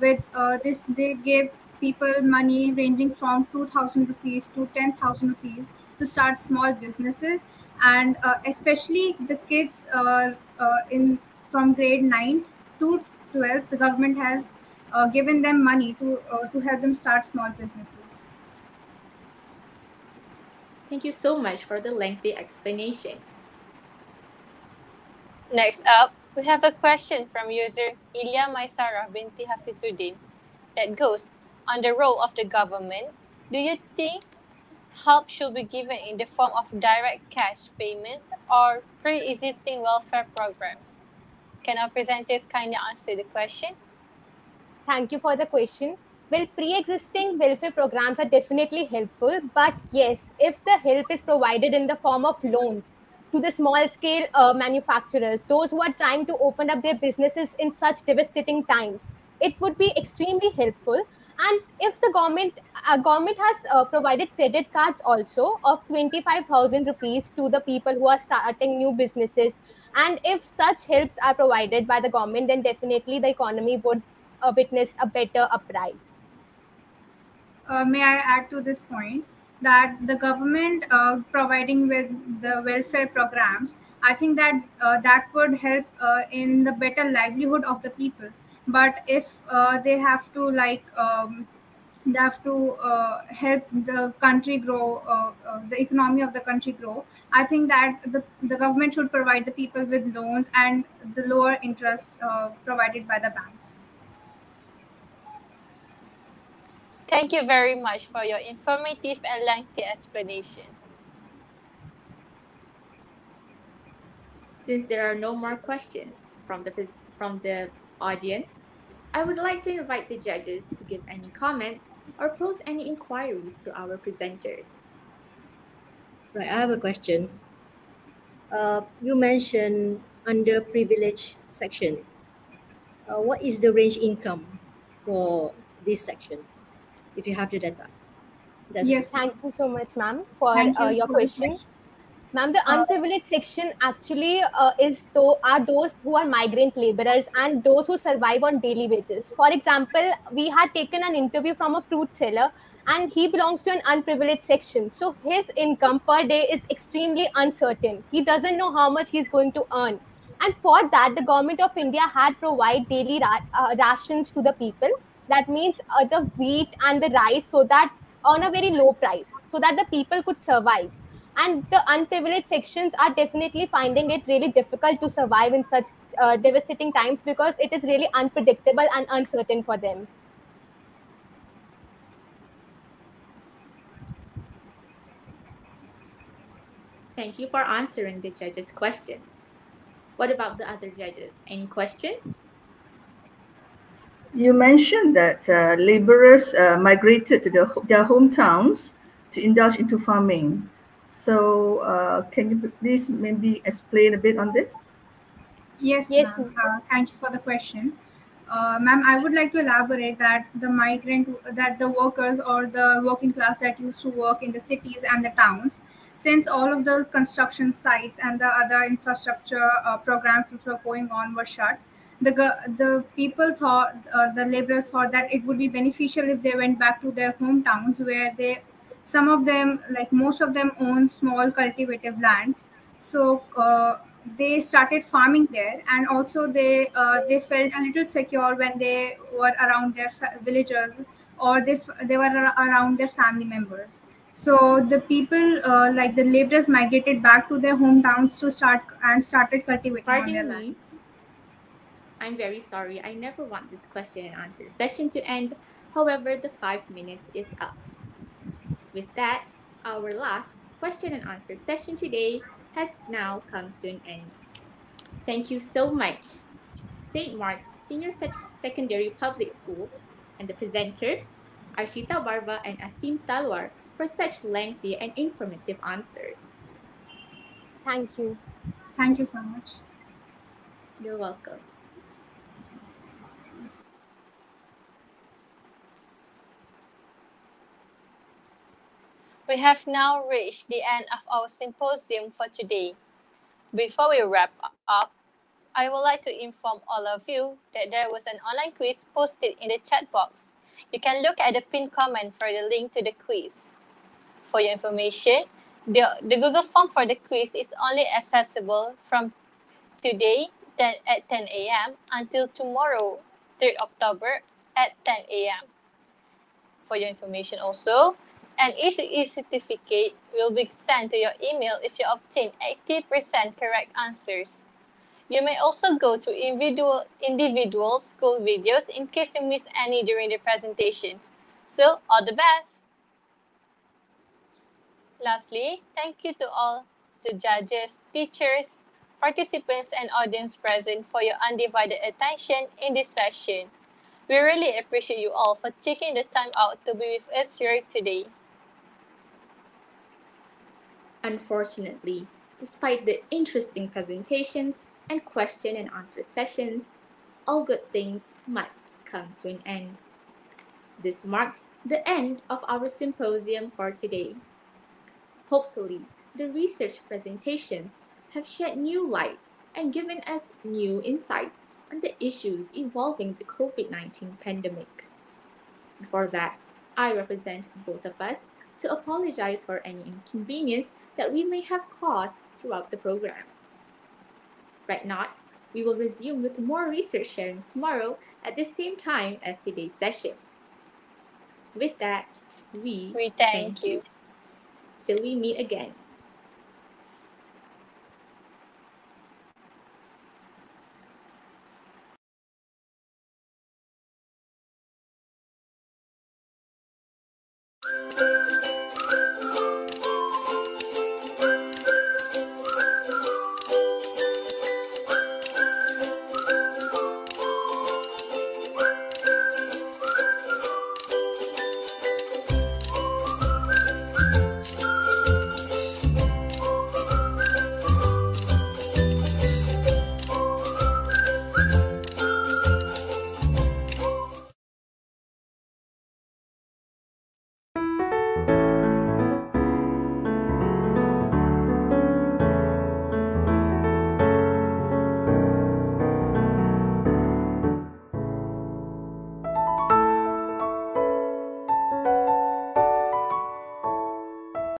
with uh, this they gave people money ranging from 2000 rupees to 10000 rupees to start small businesses and uh, especially the kids uh, uh, in from grade 9 to 12 the government has uh, given them money to uh, to help them start small businesses Thank you so much for the lengthy explanation. Next up, we have a question from user Ilya Maisara binti Hafizuddin that goes on the role of the government. Do you think help should be given in the form of direct cash payments or pre-existing welfare programs? Can our presenters kindly answer the question? Thank you for the question. Well, pre-existing welfare programs are definitely helpful, but yes, if the help is provided in the form of loans to the small-scale uh, manufacturers, those who are trying to open up their businesses in such devastating times, it would be extremely helpful. And if the government uh, government has uh, provided credit cards also of twenty five thousand rupees to the people who are starting new businesses, and if such helps are provided by the government, then definitely the economy would uh, witness a better uprise. uh, may I add to this point that the government uh, providing with the welfare programs, I think that uh, that would help in the better livelihood of the people. But if uh, they have to like um, they have to uh, help the country grow, uh, uh, the economy of the country grow. I think that the, the government should provide the people with loans and the lower interest uh, provided by the banks. Thank you very much for your informative and lengthy explanation. Since there are no more questions from the from the audience, I would like to invite the judges to give any comments or pose any inquiries to our presenters. Right, I have a question. Uh, you mentioned underprivileged section. Uh, what is the range income for this section? If you have the data. That's yes, thank you so much, ma'am, for Thank uh, your for the question. Ma'am, the Uh, unprivileged section actually uh, is though are those who are migrant laborers and those who survive on daily wages. For example, we had taken an interview from a fruit seller, and he belongs to an unprivileged section. So his income per day is extremely uncertain. He doesn't know how much he's going to earn, and for that, the government of India had provide daily ra- uh, rations to the people. That means uh, the wheat and the rice, so that on a very low price, so that the people could survive and the unprivileged sections are definitely finding it really difficult to survive in such uh, devastating times because it is really unpredictable and uncertain for them Thank you for answering the judges' questions. What about the other judges? Any questions? You mentioned that uh, laborers uh, migrated to the, their hometowns to indulge into farming. So, uh, can you please maybe explain a bit on this? Yes, Yes. Uh, thank you for the question. Uh, ma'am, I would like to elaborate that the migrant, that the workers or the working class that used to work in the cities and the towns, since all of the construction sites and the other infrastructure uh, programs which were going on were shut, the the people thought, uh, the laborers thought that it would be beneficial if they went back to their hometowns where they, some of them, like most of them, own small cultivative lands. So. Uh, they started farming there and also they uh, they felt a little secure when they were around their villagers or they, f- they were ar- around their family members so the people uh, like the laborers migrated back to their hometowns to start and started cultivating Pardon land me. I'm very sorry. I never want this question and answer session to end. However, the five minutes is up. With that, our last question and answer session today has now come to an end. Thank you so much, St. Mark's Senior Sec- Secondary Public School, and the presenters, Arshita Barba and Asim Talwar, for such lengthy and informative answers. thank you thank you so much You're welcome. We have now reached the end of our symposium for today. Before we wrap up, I would like to inform all of you that there was an online quiz posted in the chat box. You can look at the pinned comment for the link to the quiz. For your information, the, the Google form for the quiz is only accessible from today 10, at 10 a.m. until tomorrow, 3rd October at 10 a.m. For your information also, an ECE certificate will be sent to your email if you obtain 80% correct answers. You may also go to individual, individual school videos in case you miss any during the presentations. So, all the best! Lastly, thank you to all the judges, teachers, participants, and audience present for your undivided attention in this session. We really appreciate you all for taking the time out to be with us here today. Unfortunately, despite the interesting presentations and question and answer sessions, all good things must come to an end. This marks the end of our symposium for today. Hopefully, the research presentations have shed new light and given us new insights on the issues involving the COVID 19 pandemic. Before that, I represent both of us to apologize for any inconvenience that we may have caused throughout the program. Fret not, we will resume with more research sharing tomorrow at the same time as today's session. With that, we, We thank you. Till we meet again.